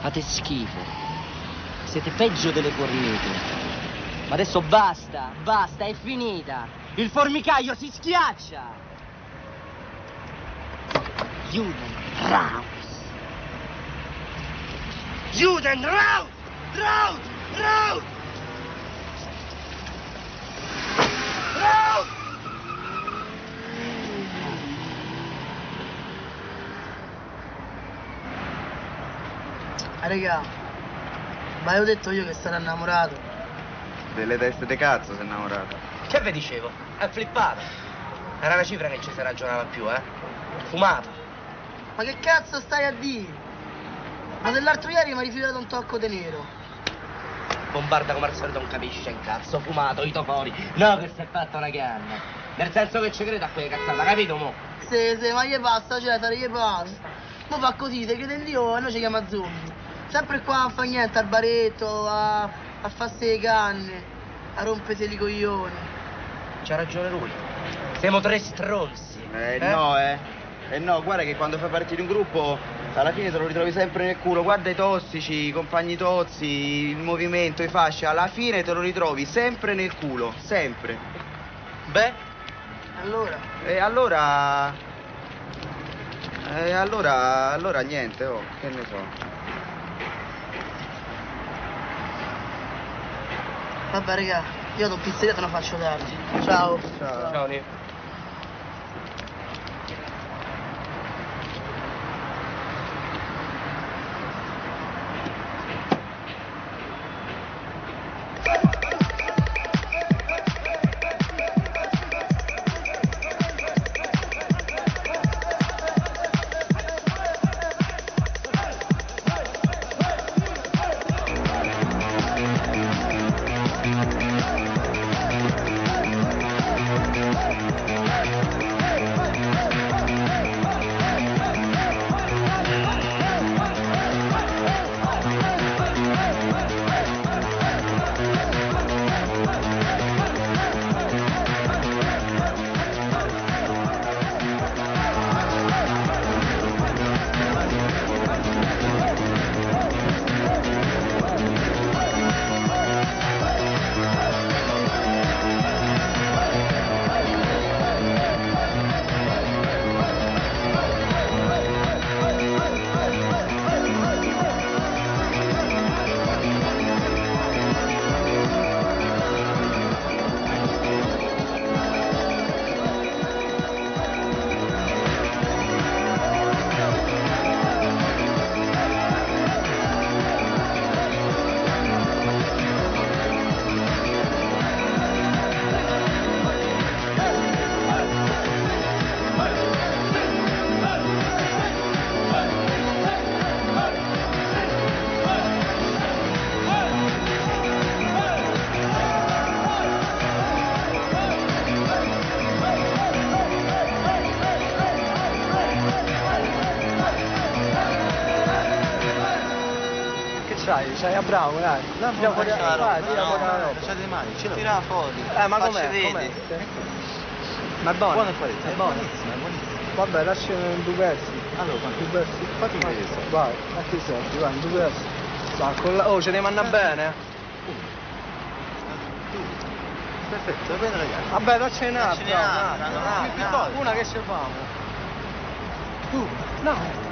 Fate schifo. Siete peggio delle cornete. Ma adesso basta, basta, è finita. Il formicaio si schiaccia. Juden raus. Juden raus! Raus! Raga, ma io ho detto io che sarò innamorato. Delle teste de cazzo sei innamorato. Che vi dicevo? È flippato. Era una cifra che ci si ragionava più, eh? Fumato. Ma che cazzo stai a dire? Ma dell'altro ieri mi ha rifiutato un tocco di nero. Bombarda come al solito non capisce un cazzo, fumato, itofori. No, che si è fatta una canna. Nel senso che ci crede a quelle cazzate, capito mo? Sì, sì, ma gli passa, Cesare, gli passa. Ma fa così, te crede in Dio e noi ci chiama zombie. Sempre qua a fa niente, al baretto, a, a farsi le canne, a rompersi i coglioni. C'ha ragione lui. Siamo tre stronzi. Eh, no, eh. Eh no, guarda che quando fai parte di un gruppo alla fine te lo ritrovi sempre nel culo. Guarda i tossici, i compagni tozzi, il movimento, i fasci, alla fine te lo ritrovi sempre nel culo, sempre. Beh, Allora, E allora... E allora... allora niente, oh, che ne so. Vabbè raga, io do pizzeria te la faccio tardi. Ciao. Ciao. Ciao, Nino. Bravo, dai. No, tira fuori la roba, tira fuori la roba. lasciate le mani, ce l'ho. Tira fuori. Eh, ma com'è? Com'è? Ma è buono. Buono fuori. È buono. Vabbè, lascia in due versi. Allora, Due versi. fatti vedere. Vai, a che serve? Vai, in due versi. Vai, con la... Oh, ce ne manna bene. Perfetto, va bene ragazzi. Vabbè, daccene un'altra. Una che ci famo. Tu, no.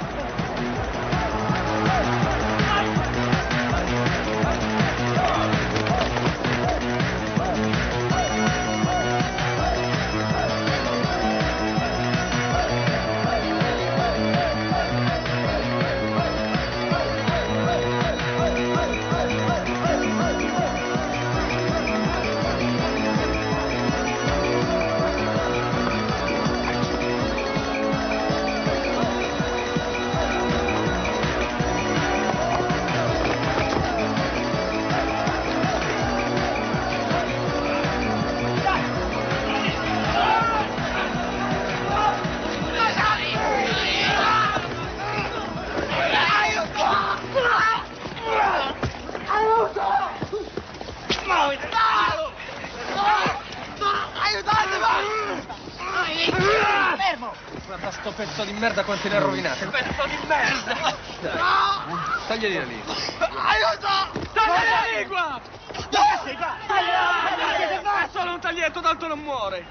Sto pezzo di merda quanti ne ha rovinati. Pezzo di merda! No! Tagliali la lingua. Aiuto! Tagliali la lingua! Dove sei qua? È solo un taglietto, tanto non muore.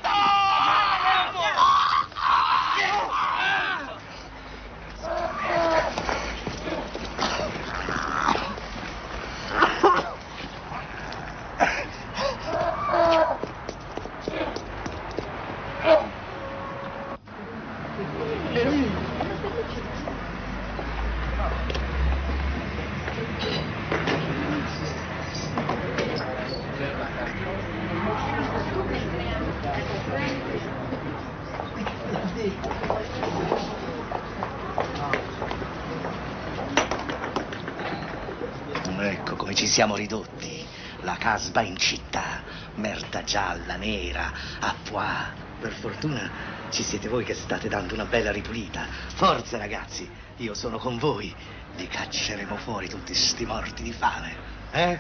Ecco come ci siamo ridotti. La casba in città, merda gialla, nera, a pois. Per fortuna ci siete voi che state dando una bella ripulita. Forza ragazzi, io sono con voi. Vi cacceremo fuori tutti sti morti di fame. Eh?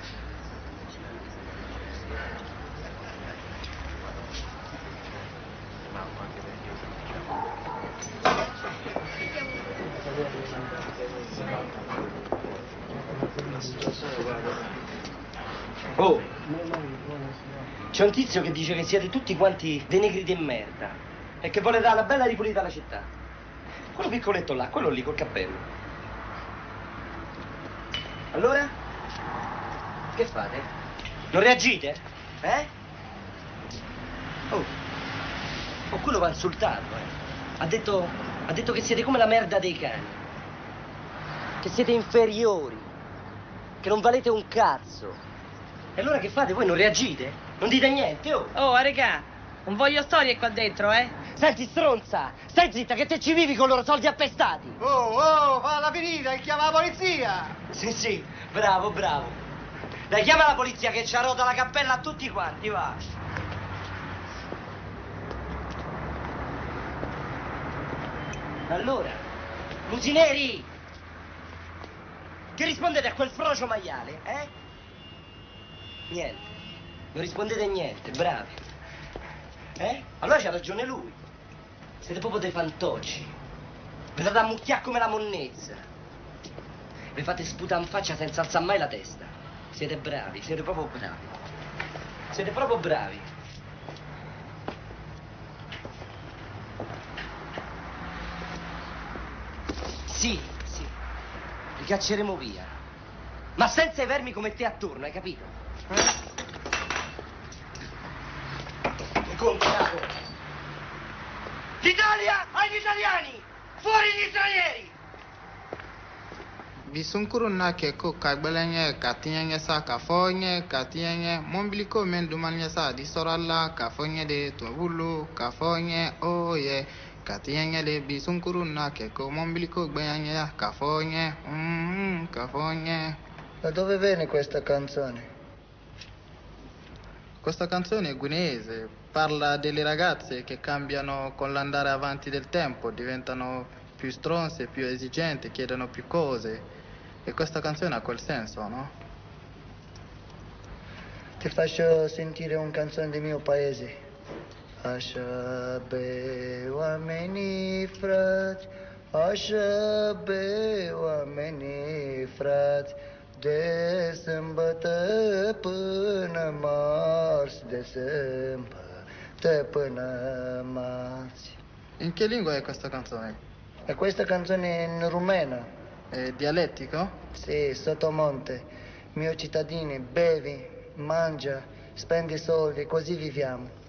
Oh, c'è un tizio che dice che siete tutti quanti dei negri di merda e che vuole dare una bella ripulita alla città. Quello piccoletto là, quello lì col cappello. Allora? Che fate? Non reagite? Eh? Oh, oh quello va insultato, eh. Ha detto, ha detto che siete come la merda dei cani. Che siete inferiori. Che non valete un cazzo. E allora che fate? Voi non reagite? Non dite niente, oh? Oh, regà, non voglio storie qua dentro, eh? Senti, stronza! Stai zitta che te ci vivi con i loro soldi appestati! Oh, oh, falla finita e chiama la polizia! Sì, sì, bravo, bravo. Dai, chiama la polizia che ci ha rotto la cappella a tutti quanti, va. Allora, musineri! Che rispondete a quel frocio maiale, eh? Niente. Non rispondete niente, bravi. Eh? Allora c'ha ragione lui. Siete proprio dei fantocci. Vi date a mucchiare come la monnezza. Vi fate sputare in faccia senza alzare mai la testa. Siete bravi, siete proprio bravi. Siete proprio bravi. Sì, sì. Li cacceremo via. Ma senza i vermi come te attorno, hai capito? Eh? Contato. L'Italia agli italiani! Fuori gli stranieri! bisunkuru na ke ko ka gbɛlɛ ɲɛ ka tiɲɛ ɲɛ sa ka fɔ ɲɛ ka tiɲɛ ɲɛ mɔbiliko mɛn duman ɲɛ sa di sɔrɔ la ka fɔ ɲɛ de tubabulu ka fɔ ɲɛ o yɛ ka tiɲɛ ɲɛ de bisunkuru na ke ko mɔbiliko gbɛya ɲɛ ka fɔ ɲɛ mm, ka fɔ ɲɛ. Da dove viene questa canzone? Questa canzone è guinese, parla delle ragazze che cambiano con l'andare avanti del tempo, diventano più stronze, più esigenti, chiedono più cose. E questa canzone ha quel senso, no? Ti faccio sentire un canzone del mio paese. Așa be oamenii frați, așa be oamenii frați, de sâmbătă până marți, de sâmbătă până marți. In che lingua è questa canzone? E questa canzone è in rumeno? È dialettico? Sì, sottomonte. Mio cittadini, bevi, mangia, spendi soldi, così viviamo.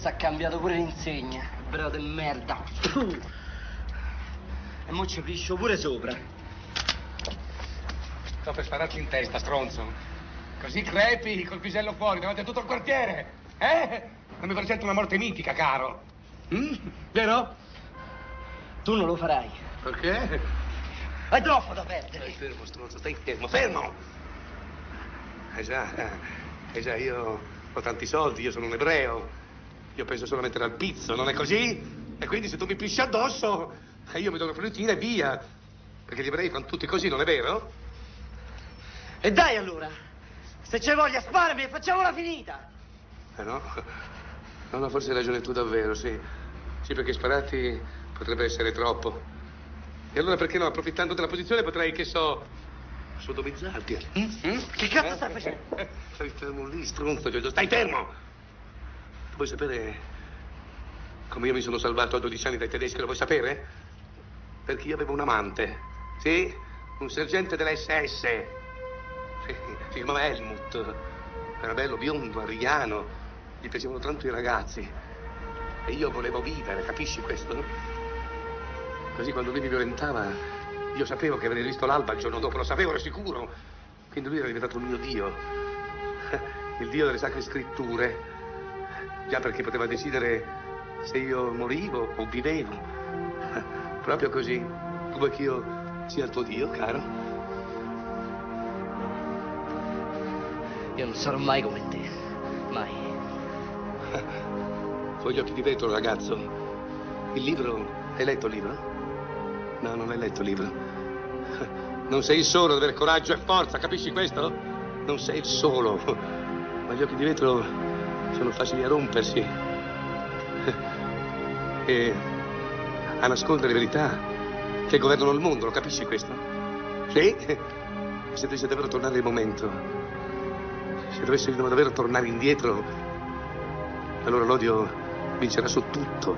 Stronza ha cambiato pure l'insegna. Bravo di merda. E mo ci pliscio pure sopra. Sto per spararti in testa, stronzo. Così crepi col pisello fuori davanti a tutto il quartiere. Eh? Non mi presento una morte mitica, caro. Mm? Vero? Tu non lo farai. Perché? Hai troppo da perdere. Stai fermo, stronzo, stai fermo, fermo! Eh già, eh già, io ho tanti soldi, io sono un ebreo. Io penso solamente al pizzo, non è così? E quindi se tu mi pisci addosso, eh, io mi do una fiorentina e via. Perché gli ebrei fanno tutti così, non è vero? E dai allora! Se c'è voglia, sparami e facciamola finita! Eh no? No, no, forse hai ragione tu davvero, sì. Sì, perché spararti potrebbe essere troppo. E allora perché no, approfittando della posizione potrei, che so, sodomizzarti. Mm? Che cazzo stai facendo? Stai fermo lì, stronzo, Giorgio, stai fermo! Vuoi sapere come io mi sono salvato a 12 anni dai tedeschi, lo vuoi sapere? Perché io avevo un amante, sì? Un sergente dell'SS. Sì, si chiamava Helmut. Era bello, biondo, ariano. Gli piacevano tanto i ragazzi. E io volevo vivere, capisci questo? Così quando lui mi violentava, io sapevo che avrei visto l'alba il giorno dopo, lo sapevo, ero sicuro. Quindi lui era diventato il mio Dio. Il Dio delle sacre scritture. Già perché poteva decidere se io morivo o vivevo. Proprio così. Tu vuoi che io sia il tuo Dio, caro? Io non sarò mai come te. Mai. Con gli occhi di vetro, ragazzo. Il libro. Hai letto il libro? No, non hai letto il libro. Non sei il solo ad avere coraggio e forza, capisci questo? Non sei il solo. Ma gli occhi di vetro sono facili a rompersi. E a nascondere verità che governano il mondo, lo capisci questo? Sì? Se dovesse davvero tornare il momento, se dovessimo davvero tornare indietro, allora l'odio vincerà su tutto.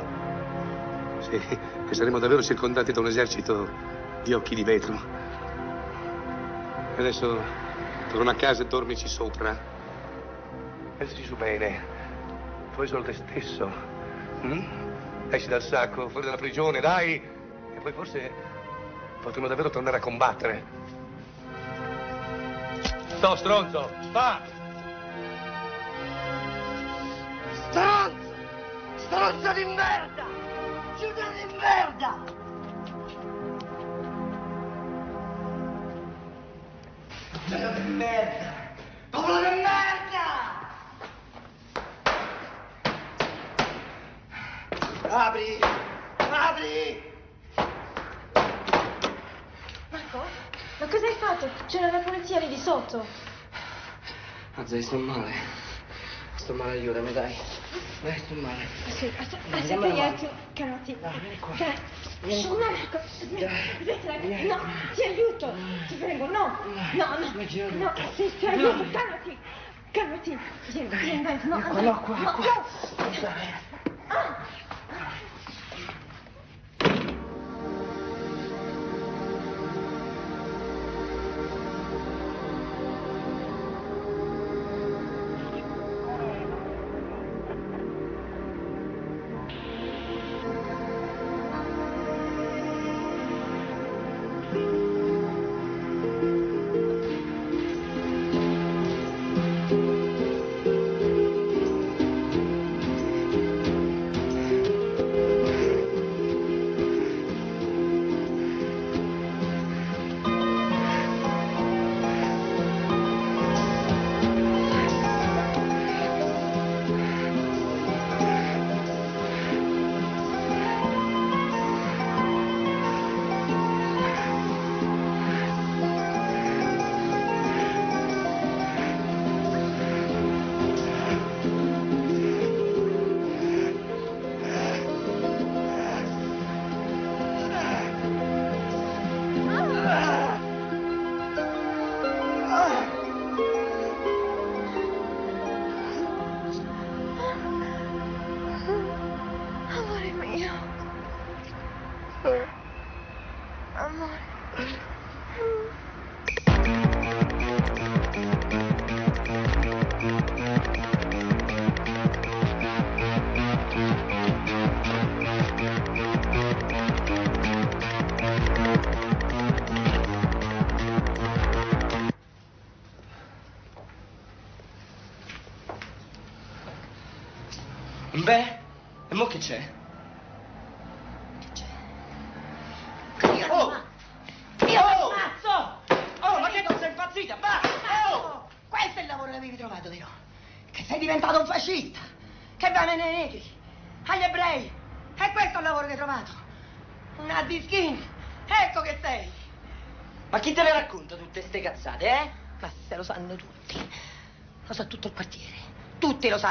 Sì, e saremo davvero circondati da un esercito di occhi di vetro. E adesso torna a casa e dormici sopra. Pensaci su bene. Poi solo te stesso. mm? Esci dal sacco, fuori dalla prigione, dai! E poi forse potremo davvero tornare a combattere. Sto stronzo! Va! Stronzo! Stronzo di merda! Giuda di merda! Popolo di merda! Popolo di merda! Apri! Apri! Marco? Ma cosa hai fatto? C'era la polizia lì di sotto. Azza, sto male. Sto male, aiutami, dai. Dai, sto male. Aspetta, aspetta, aspetta, io ti... Calmati. vieni qua. Cal- Vieni qua. no, smetti, smettila. No, ti aiuto. Ti prego, no. No, no. No, sì, ti No. aiuto, calmati. Calmati. Vieni, vieni, dai. No, no, qua, no, qua. no. Ah.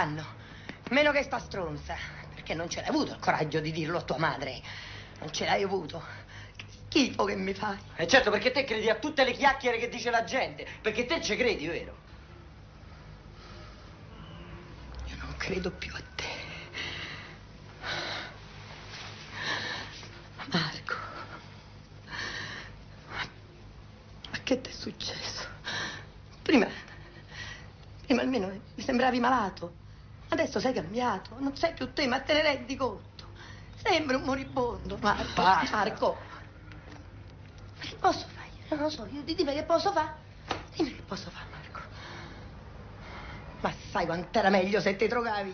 Sanno. Meno che sta stronza. Perché non ce l'hai avuto il coraggio di dirlo a tua madre. Non ce l'hai avuto. Che schifo che mi fai. E certo, perché te credi a tutte le chiacchiere che dice la gente. Perché te ci credi, vero? Io non credo più a te. Marco. Ma che ti è successo? Prima. Prima almeno mi sembravi malato. Adesso sei cambiato. Non sei più te, ma te ne rendi conto. Sembri un moribondo. Marco. Basta. Marco. Ma che posso fare? Non lo so, io dimmi che posso fare. Dimmi che posso fare, Marco. Ma sai quant'era meglio se ti drogavi?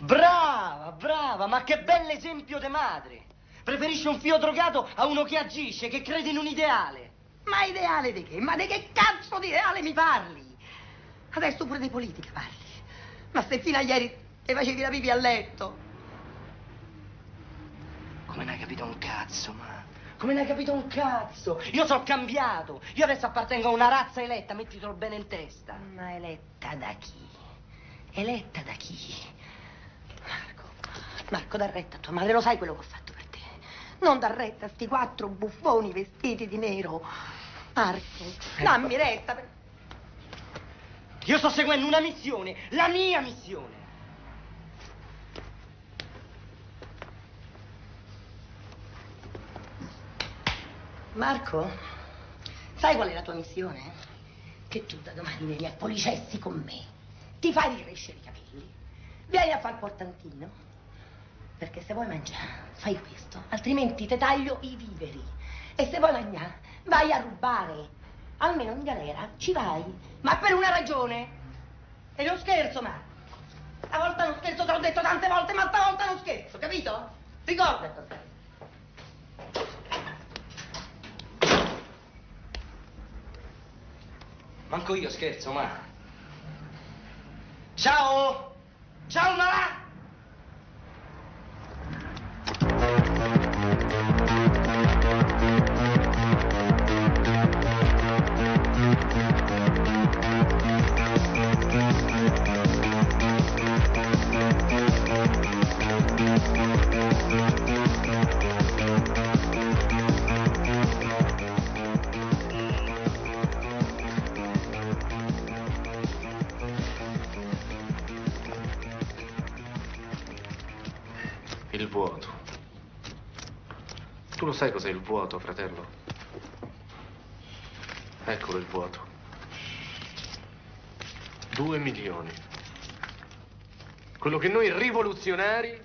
Brava, brava, ma che bell'esempio di madre. Preferisce un figlio drogato a uno che agisce, che crede in un ideale. Ma ideale di che? Ma di che cazzo di ideale mi parli? Adesso pure di politica parli. Ma se fino a ieri ti facevi la pipì a letto. Come ne hai capito un cazzo, ma? Come ne hai capito un cazzo? Io sono cambiato. Io adesso appartengo a una razza eletta, mettitelo bene in testa. Ma eletta da chi? Eletta da chi? Marco, Marco, da retta a tua madre, lo sai quello che ho fatto per te? Non dar retta a sti quattro buffoni vestiti di nero. Marco, dammi retta. per- Io sto seguendo una missione, la mia missione. Marco, sai qual è la tua missione? Che tu da domani vieni a policessi con me, ti fai ricrescere i capelli, vieni a far portantino, perché se vuoi mangiare fai questo, altrimenti ti taglio i viveri. E se vuoi mangiare vai a rubare, almeno in galera ci vai, ma per una ragione. E non scherzo, Marco. Stavolta non scherzo, te l'ho detto tante volte, ma stavolta non scherzo, capito? Ricordati. Manco io scherzo, ma. Ciao! Ciao, Malà! Tu lo sai cos'è il vuoto, fratello? Eccolo il vuoto. Due milioni. Quello che noi rivoluzionari,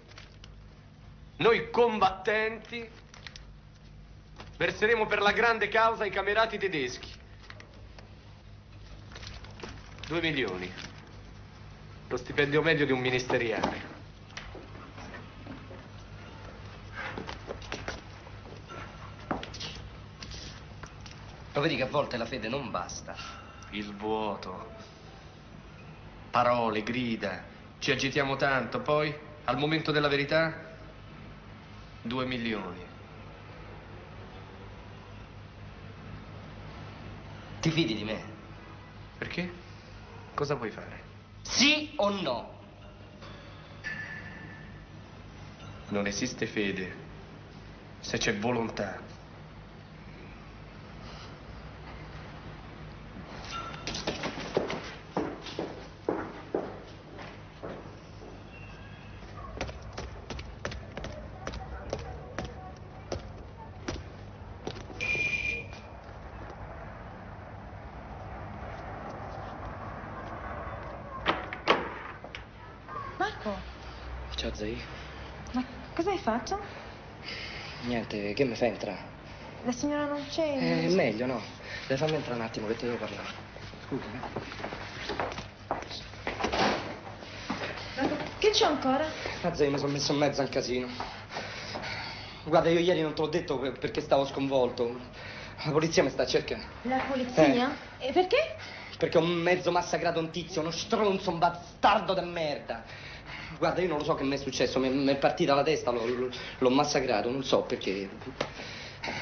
noi combattenti, verseremo per la grande causa ai camerati tedeschi. Due milioni. Lo stipendio medio di un ministeriale. Lo vedi che a volte la fede non basta. Il vuoto. Parole, grida. Ci agitiamo tanto, poi, al momento della verità, due milioni. Ti fidi di me? Perché? Cosa vuoi fare? Sì o no? Non esiste fede se c'è volontà. Marco, Ciao, Zai. ma cosa hai fatto? Niente, che mi fai entrare? La signora non c'è. È meglio, no? Dai, fammi entrare un attimo che ti devo parlare. Scusami. Che c'è ancora? Ah, zia, mi sono messo in mezzo al casino. Guarda, io ieri non te l'ho detto per- perché stavo sconvolto. La polizia mi sta cercando. La polizia? E perché? Perché ho mezzo massacrato un tizio, uno stronzo, un bastardo de merda. Guarda, io non lo so che mi è successo, mi è partita la testa, l'ho, massacrato, non so perché.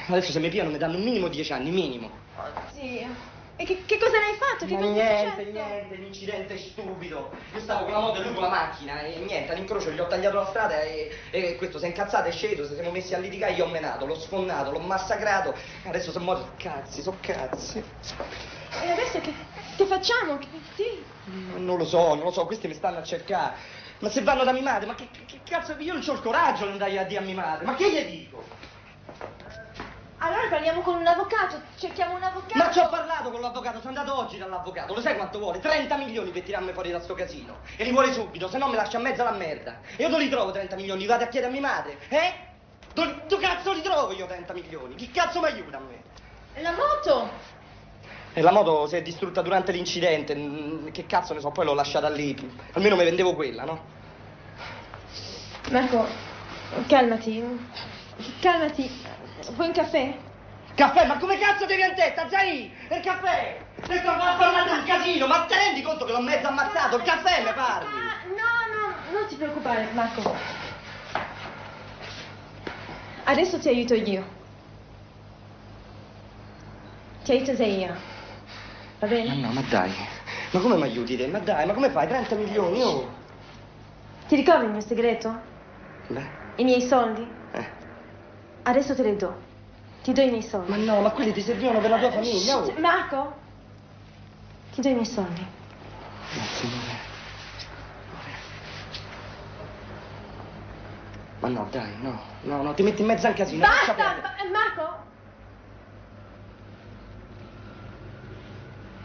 Adesso se mi piano mi danno un minimo dieci anni, minimo. Oddio. E che, che cosa ne hai fatto? Che cosa niente, successo? niente, l'incidente stupido. Io stavo con la moto e lui con la macchina e niente, all'incrocio gli ho tagliato la strada e, e questo si è incazzato, è sceso, ci siamo messi a litigare, io ho menato, l'ho sfonnato, l'ho massacrato, adesso sono morto. Cazzi, so cazzi. E adesso che, che facciamo? Che- Sì. Non lo so, non lo so, questi mi stanno a cercare. Ma se vanno da mia madre, ma che, che- cazzo, io non ho il coraggio di andare a dire a mia madre, ma che gli dico? Allora parliamo con un avvocato, cerchiamo un avvocato. Ma ci ho parlato con l'avvocato, sono andato oggi dall'avvocato, lo sai quanto vuole? 30 milioni per tirarmi fuori da sto casino. E li vuole subito, se no mi lascia a mezzo alla merda. E io dove li trovo 30 milioni? Vado a chiedere a mia madre, eh? Dove, cazzo li trovo io 30 milioni? Chi cazzo mi aiuta a me? La moto? E la moto si è distrutta durante l'incidente, mm, che cazzo ne so, poi l'ho lasciata lì. Almeno mi vendevo quella, no? Marco, calmati. Calmati. Vuoi un caffè? Caffè, ma come cazzo devi in testa, Zai? Il caffè! Sto parlando un casino, ma te rendi conto che l'ho mezzo ammazzato? Il caffè mi parli! No, no, non ti preoccupare, Marco. Adesso ti aiuto io. Ti aiuto Zaia. Va Ma bene? no, ma dai. Ma come mi aiuti te? Ma dai, ma come fai? 30 milioni, oh! Ti ricordi il mio segreto? Beh, I miei soldi? eh. Adesso te li do. Ti do i miei soldi. Ma no, ma quelli ti servivano per la tua famiglia, oh! Shh, Marco? Ti do i miei soldi. Grazie, amore. Ma no, dai, no. No, no, ti metti in mezzo al casino. Basta! eh, Marco?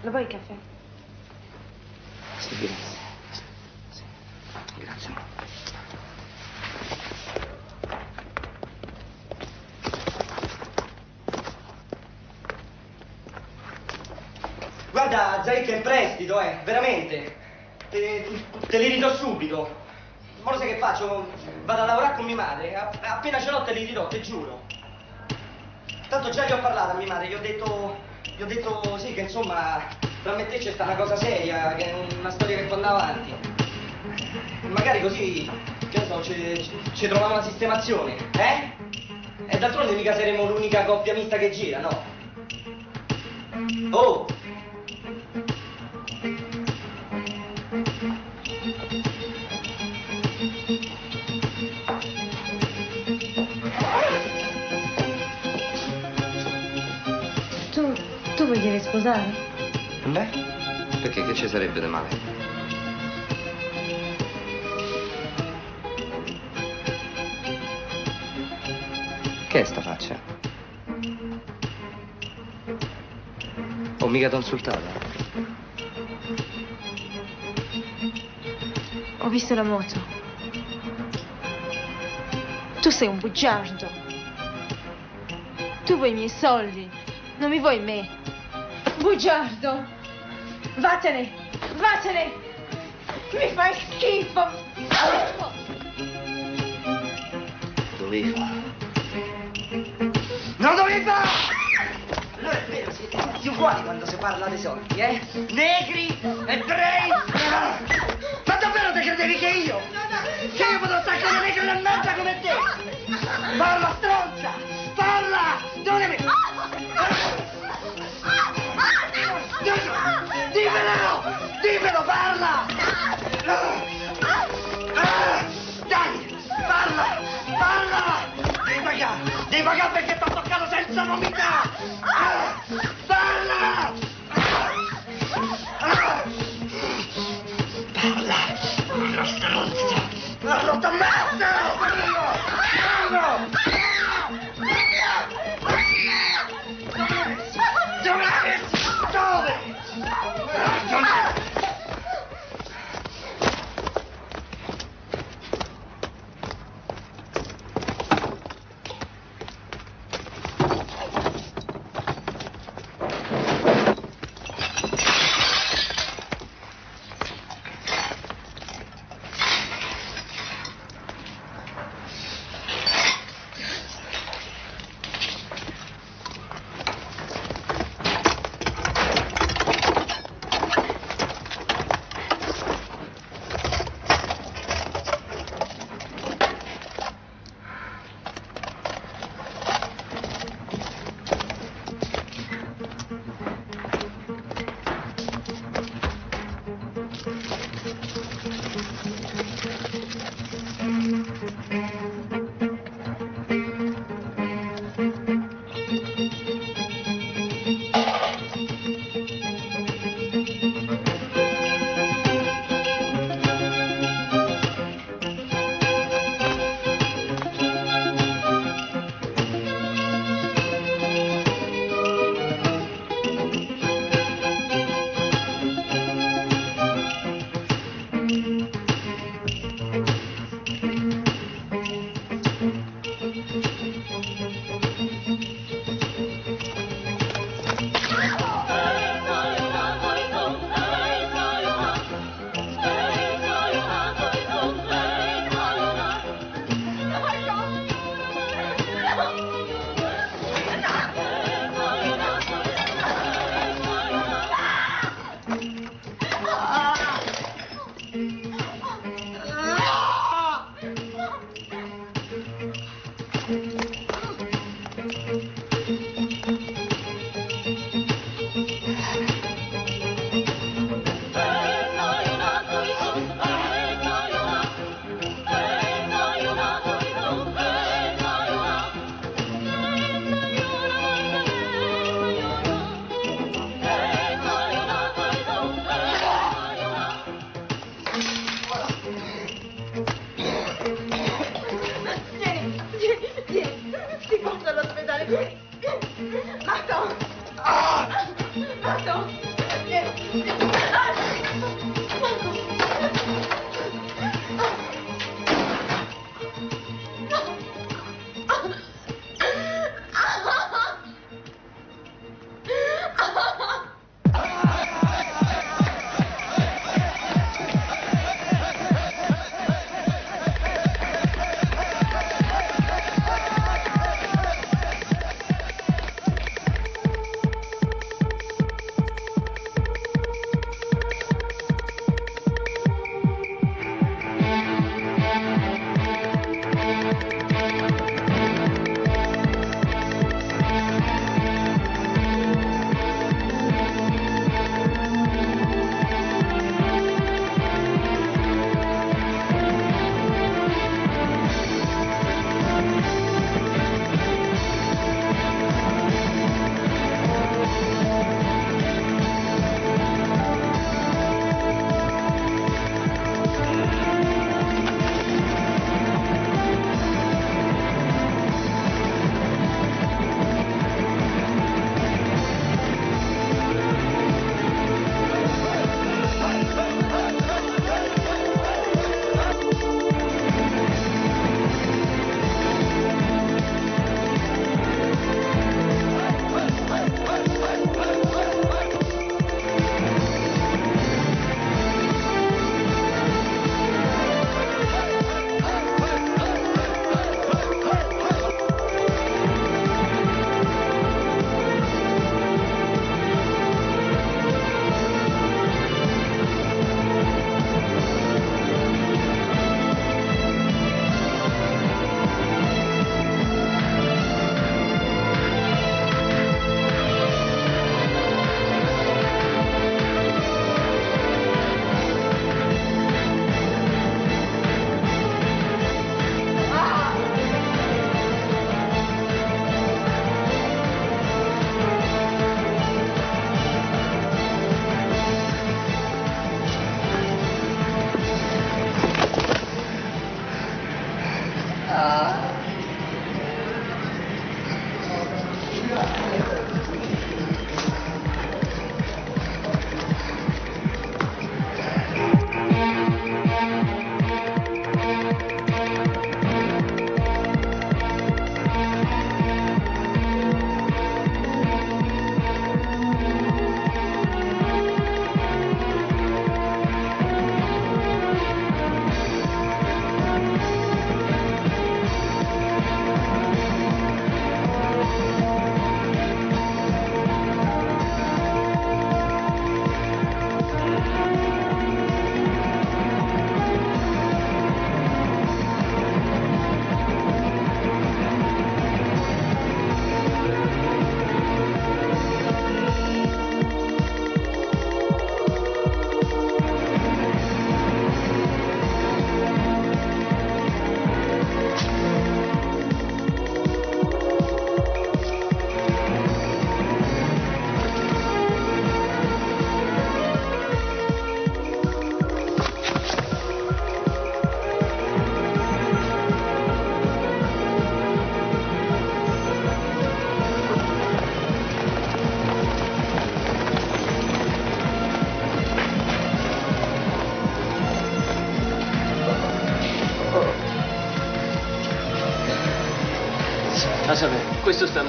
Lo vuoi il caffè? Sì, grazie. Sì. Grazie. Guarda, Zai che è in prestito, eh, veramente. Te, te li ridò subito. Ma lo sai che faccio? Vado a lavorare con mia madre. Appena ce l'ho te li ridò, te giuro. Tanto già gli ho parlato a mia madre, gli ho detto. Gli ho detto sì, che insomma, tra me e te c'è sta una cosa seria, che è una storia che può andare avanti. Magari così, che ne so, ci, troviamo una sistemazione, eh? E d'altronde mica saremo l'unica coppia mista che gira, no? Oh! Dire sposare? Beh, perché che ci sarebbe di male? Che è sta faccia? Ho mica t'ho insultato. Ho visto la moto. Tu sei un bugiardo. Tu vuoi i miei soldi. Non mi vuoi me. Bugiardo. Vattene. Vattene. Mi fai schifo. Dovevi farlo. Non dovevi farlo! Allora è vero, siete tutti uguali quando si parla dei soldi, eh? Negri, ebrei! Ma davvero te credevi che io? Che io con le negre e merda come te? Parla, stronza! Parla! Dove mi... Dimmelo! Dimmelo, parla! Dai! Parla! Parla! Devi pagare perché ti ho toccato senza vomitare!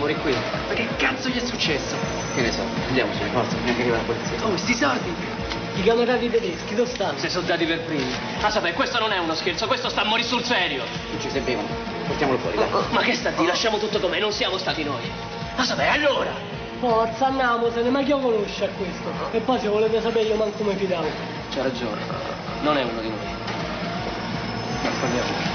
Morire qui. Ma che cazzo gli è successo? Che ne so, andiamoci, forza, neanche arriva la polizia. Oh, sti sordi! I camerati tedeschi, dove stanno? Si sono dati per primi. Ah, sapere, questo non è uno scherzo, questo sta a morire sul serio. Non ci servivano. Portiamolo fuori, dai. Ma che sta di? Lasciamo tutto com'è, non siamo stati noi. Ah, sapere, allora? Forza, andiamosene, ma chi lo conosce a questo? E poi se volete sapere io manco mi fidavo. C'ha ragione, non è uno di noi. Ma parliamo.